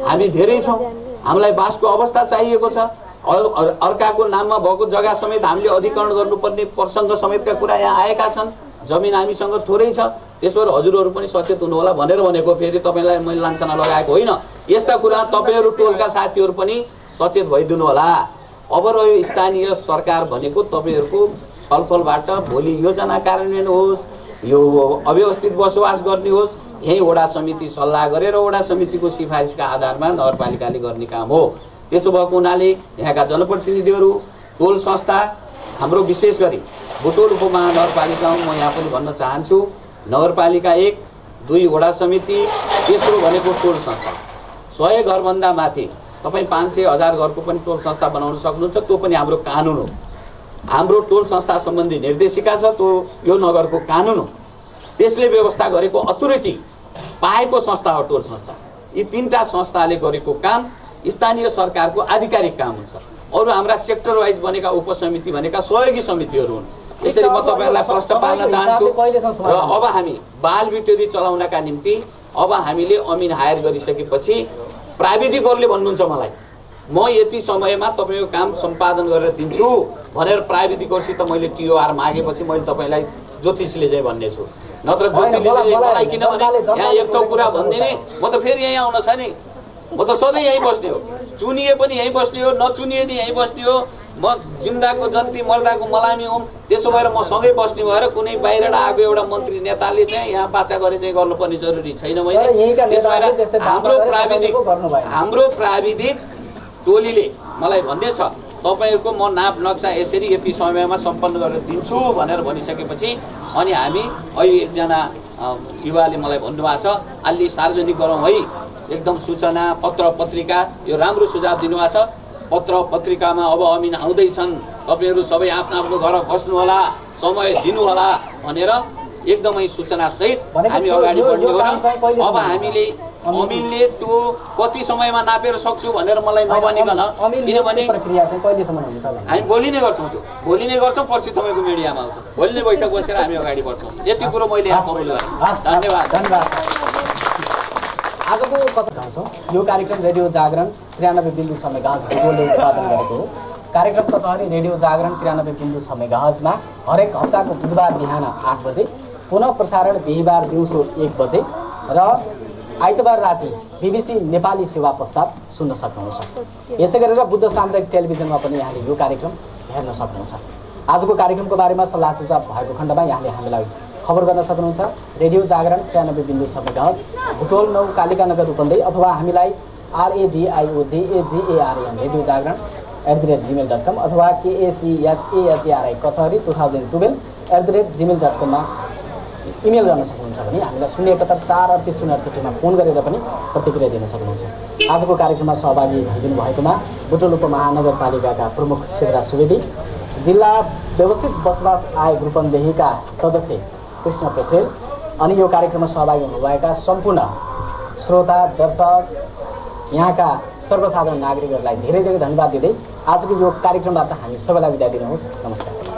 हामी धेरै छौँ। हामीलाई बासको अवस्था चाहिएको छ। अर्काको नाममा भएको जग्गा समेत हामीले अधिकरण गर्नुपर्ने प्रसङ्ग समेतका कुरा यहाँ आएका छन्। जमिन हामीसँग थोरै छ। त्यस भएर हजुरहरू पनि सचेत हुनु होला भनेर भनेको फेरि तपाईँलाई मैले लान्छना लगाएको होइन। यस्ता कुरा तपाईँहरू टोलका साथीहरू पनि सचेत भइदिनु होला अब रह्यो स्थानीय सरकार भनेको तपाईँहरूको छलफलबाट भोलि योजना कार्यान्वयन होस् यो अव्यवस्थित बसोबास गर्ने होस् यहीँ वडा समिति सल्लाह गरेर वडा समितिको सिफारिसका आधारमा नगरपालिकाले गर्ने काम हो। त्यसो भएको हुनाले यहाँका जनप्रतिनिधिहरू टोल संस्था हाम्रो विशेष गरी बुटोल उपमहानगरपालिकामा म यहाँ पनि भन्न चाहन्छु। नगरपालिका एक दुई वडा समिति तेस्रो भनेको टोल संस्था। सय घरभन्दा माथि तपाईँ पाँच सय हजार घरको पनि टोल संस्था बनाउन सक्नुहुन्छ त्यो पनि हाम्रो कानुन हो। हाम्रो टोल संस्था सम्बन्धी निर्देशिका छ त्यो यो नगरको कानुन हो। त्यसले व्यवस्था गरेको अथोरिटी पाएको संस्था हो टोल संस्था। यी तिनवटा संस्थाले गरेको काम स्थानीय सरकारको आधिकारिक काम हुन्छ। अरू हाम्रा सेक्टर वाइज बनेका उपसमिति भनेका सहयोगी समितिहरू हुन्। यसरी म तपाईँहरूलाई प्रश्न पार्न चाहन्छु। र अब हामी बाल बिटोरी चलाउनका निम्ति अब हामीले अमिन हायर गरिसकेपछि प्राविधिकहरूले भन्नुहुन्छ मलाई म यति समयमा तपाईँको काम सम्पादन गरेर दिन्छु भनेर प्राविधिकहरूसित मैले टिओआर मागेपछि मैले तपाईँलाई ज्योतिषले चाहिँ भन्ने छु। नत्र ज्योतिषले मलाई किनभने यहाँ एक थोक कुरा भनिदिने म त फेरि यहीँ आउन छ नि। म त सधैँ यहीँ बस्ने हो। चुनिए पनि यहीँ बस्ने हो नचुनिए नि यहीँ बस्ने हो। म जिन्दाको जन्ती मर्दाको मलामी हुँ। त्यसो भएर म सँगै बस्ने भएर कुनै बाहिरबाट आएको एउटा मन्त्री नेताले चाहिँ यहाँ बाचा गरे चाहिँ गर्नुपर्ने जरुरी छैन मैले। त्यसो भएर हाम्रो प्राविधिक। हाम्रो प्राविधिक टोलीले मलाई भन्दैछ तपाईँहरूको म नाप नक्सा यसरी यति समयमा सम्पन्न गरेर दिन्छु भनेर भनिसकेपछि अनि हामी अहिले एकजना युवाले मलाई भन्नुभएको छ अलि सार्वजनिक गरौँ है। एकदम सूचना पत्र पत्रिका यो राम्रो सुझाव दिनुभएको छ। पत्र पत्रिकामा अब अमिन आउँदैछन्। तपाईँहरू सबै आफ्नो आफ्नो घर बस्नु होला समय दिनु होला भनेर एकदमै सूचना सहित हामी अगाडि बढ्ने हो अब? हामीले अमिनले त्यो कति समयमा नापेर सक्छु भनेर मलाई नभनिकन किनभने हामी भोलि नै गर्छौँ त्यो। भोलि नै गर्छौँ पर्सि तपाईँको मिडियामा आउँछ। भोलि नै बैठक बसेर हामी अगाडि बढ्छौँ। यति कुरो मैले धन्यवाद। धन्यवाद। आजको आउँछौँ? यो कार्यक्रम रेडियो जागरण त्रियानब्बे बिन्दु मेगाहज भूगोलले उत्पादन गरेको हो। कार्यक्रम कचहरी रेडियो जागरण त्रियानब्बे बिन्दु छ मेगाहजमा हरेक हप्ताको बुधबार बिहान आठ बजे पुनः प्रसारण बिहिबार दिउँसो एक बजे र आइतबार राति बिबिसी नेपाली सेवा पश्चात सुन्न सक्नुहुन्छ। यसै गरेर बुद्ध सामुदायिक टेलिभिजनमा पनि यहाँले यो कार्यक्रम हेर्न सक्नुहुन्छ। आजको कार्यक्रमको बारेमा सल्लाह सुझाव भएको खण्डमा यहाँले हामीलाई खबर गर्न सक्नुहुन्छ। रेडियो जागरण त्रियानब्बे बिन्दु मेगाहज भुटोल नौ कालिका नगर रूपन्दै अथवा हामीलाई आरएडिआइओ जेएजिएआरएन radio Jagran at the rate Gmail dot कम अथवा केएसिएचएएचएआरआई कचहरी two thousand twelve at the rate Gmail dot कममा इमेल गर्न सक्नुहुन्छ भने हामीलाई शून्य एकहत्तर चार अडतिस शून्य अडसट्ठीमा फोन गरेर पनि प्रतिक्रिया दिन सक्नुहुन्छ। आजको कार्यक्रममा सहभागी भइदिनु भएकोमा बुटोल उपमहानगरपालिकाका प्रमुख शिवराज सुवेदी जिल्ला व्यवस्थित बसोबास आय रूपन्देहीका सदस्य कृष्ण पोखरेल। अनि यो कार्यक्रममा सहभागी हुनुभएका सम्पूर्ण श्रोता दर्शक यहाँका सर्वसाधारण नागरिकहरूलाई धेरै धेरै धन्यवाद दिँदै आजको यो कार्यक्रमबाट हामी सबैलाई बिदा दिनुहोस्। नमस्कार।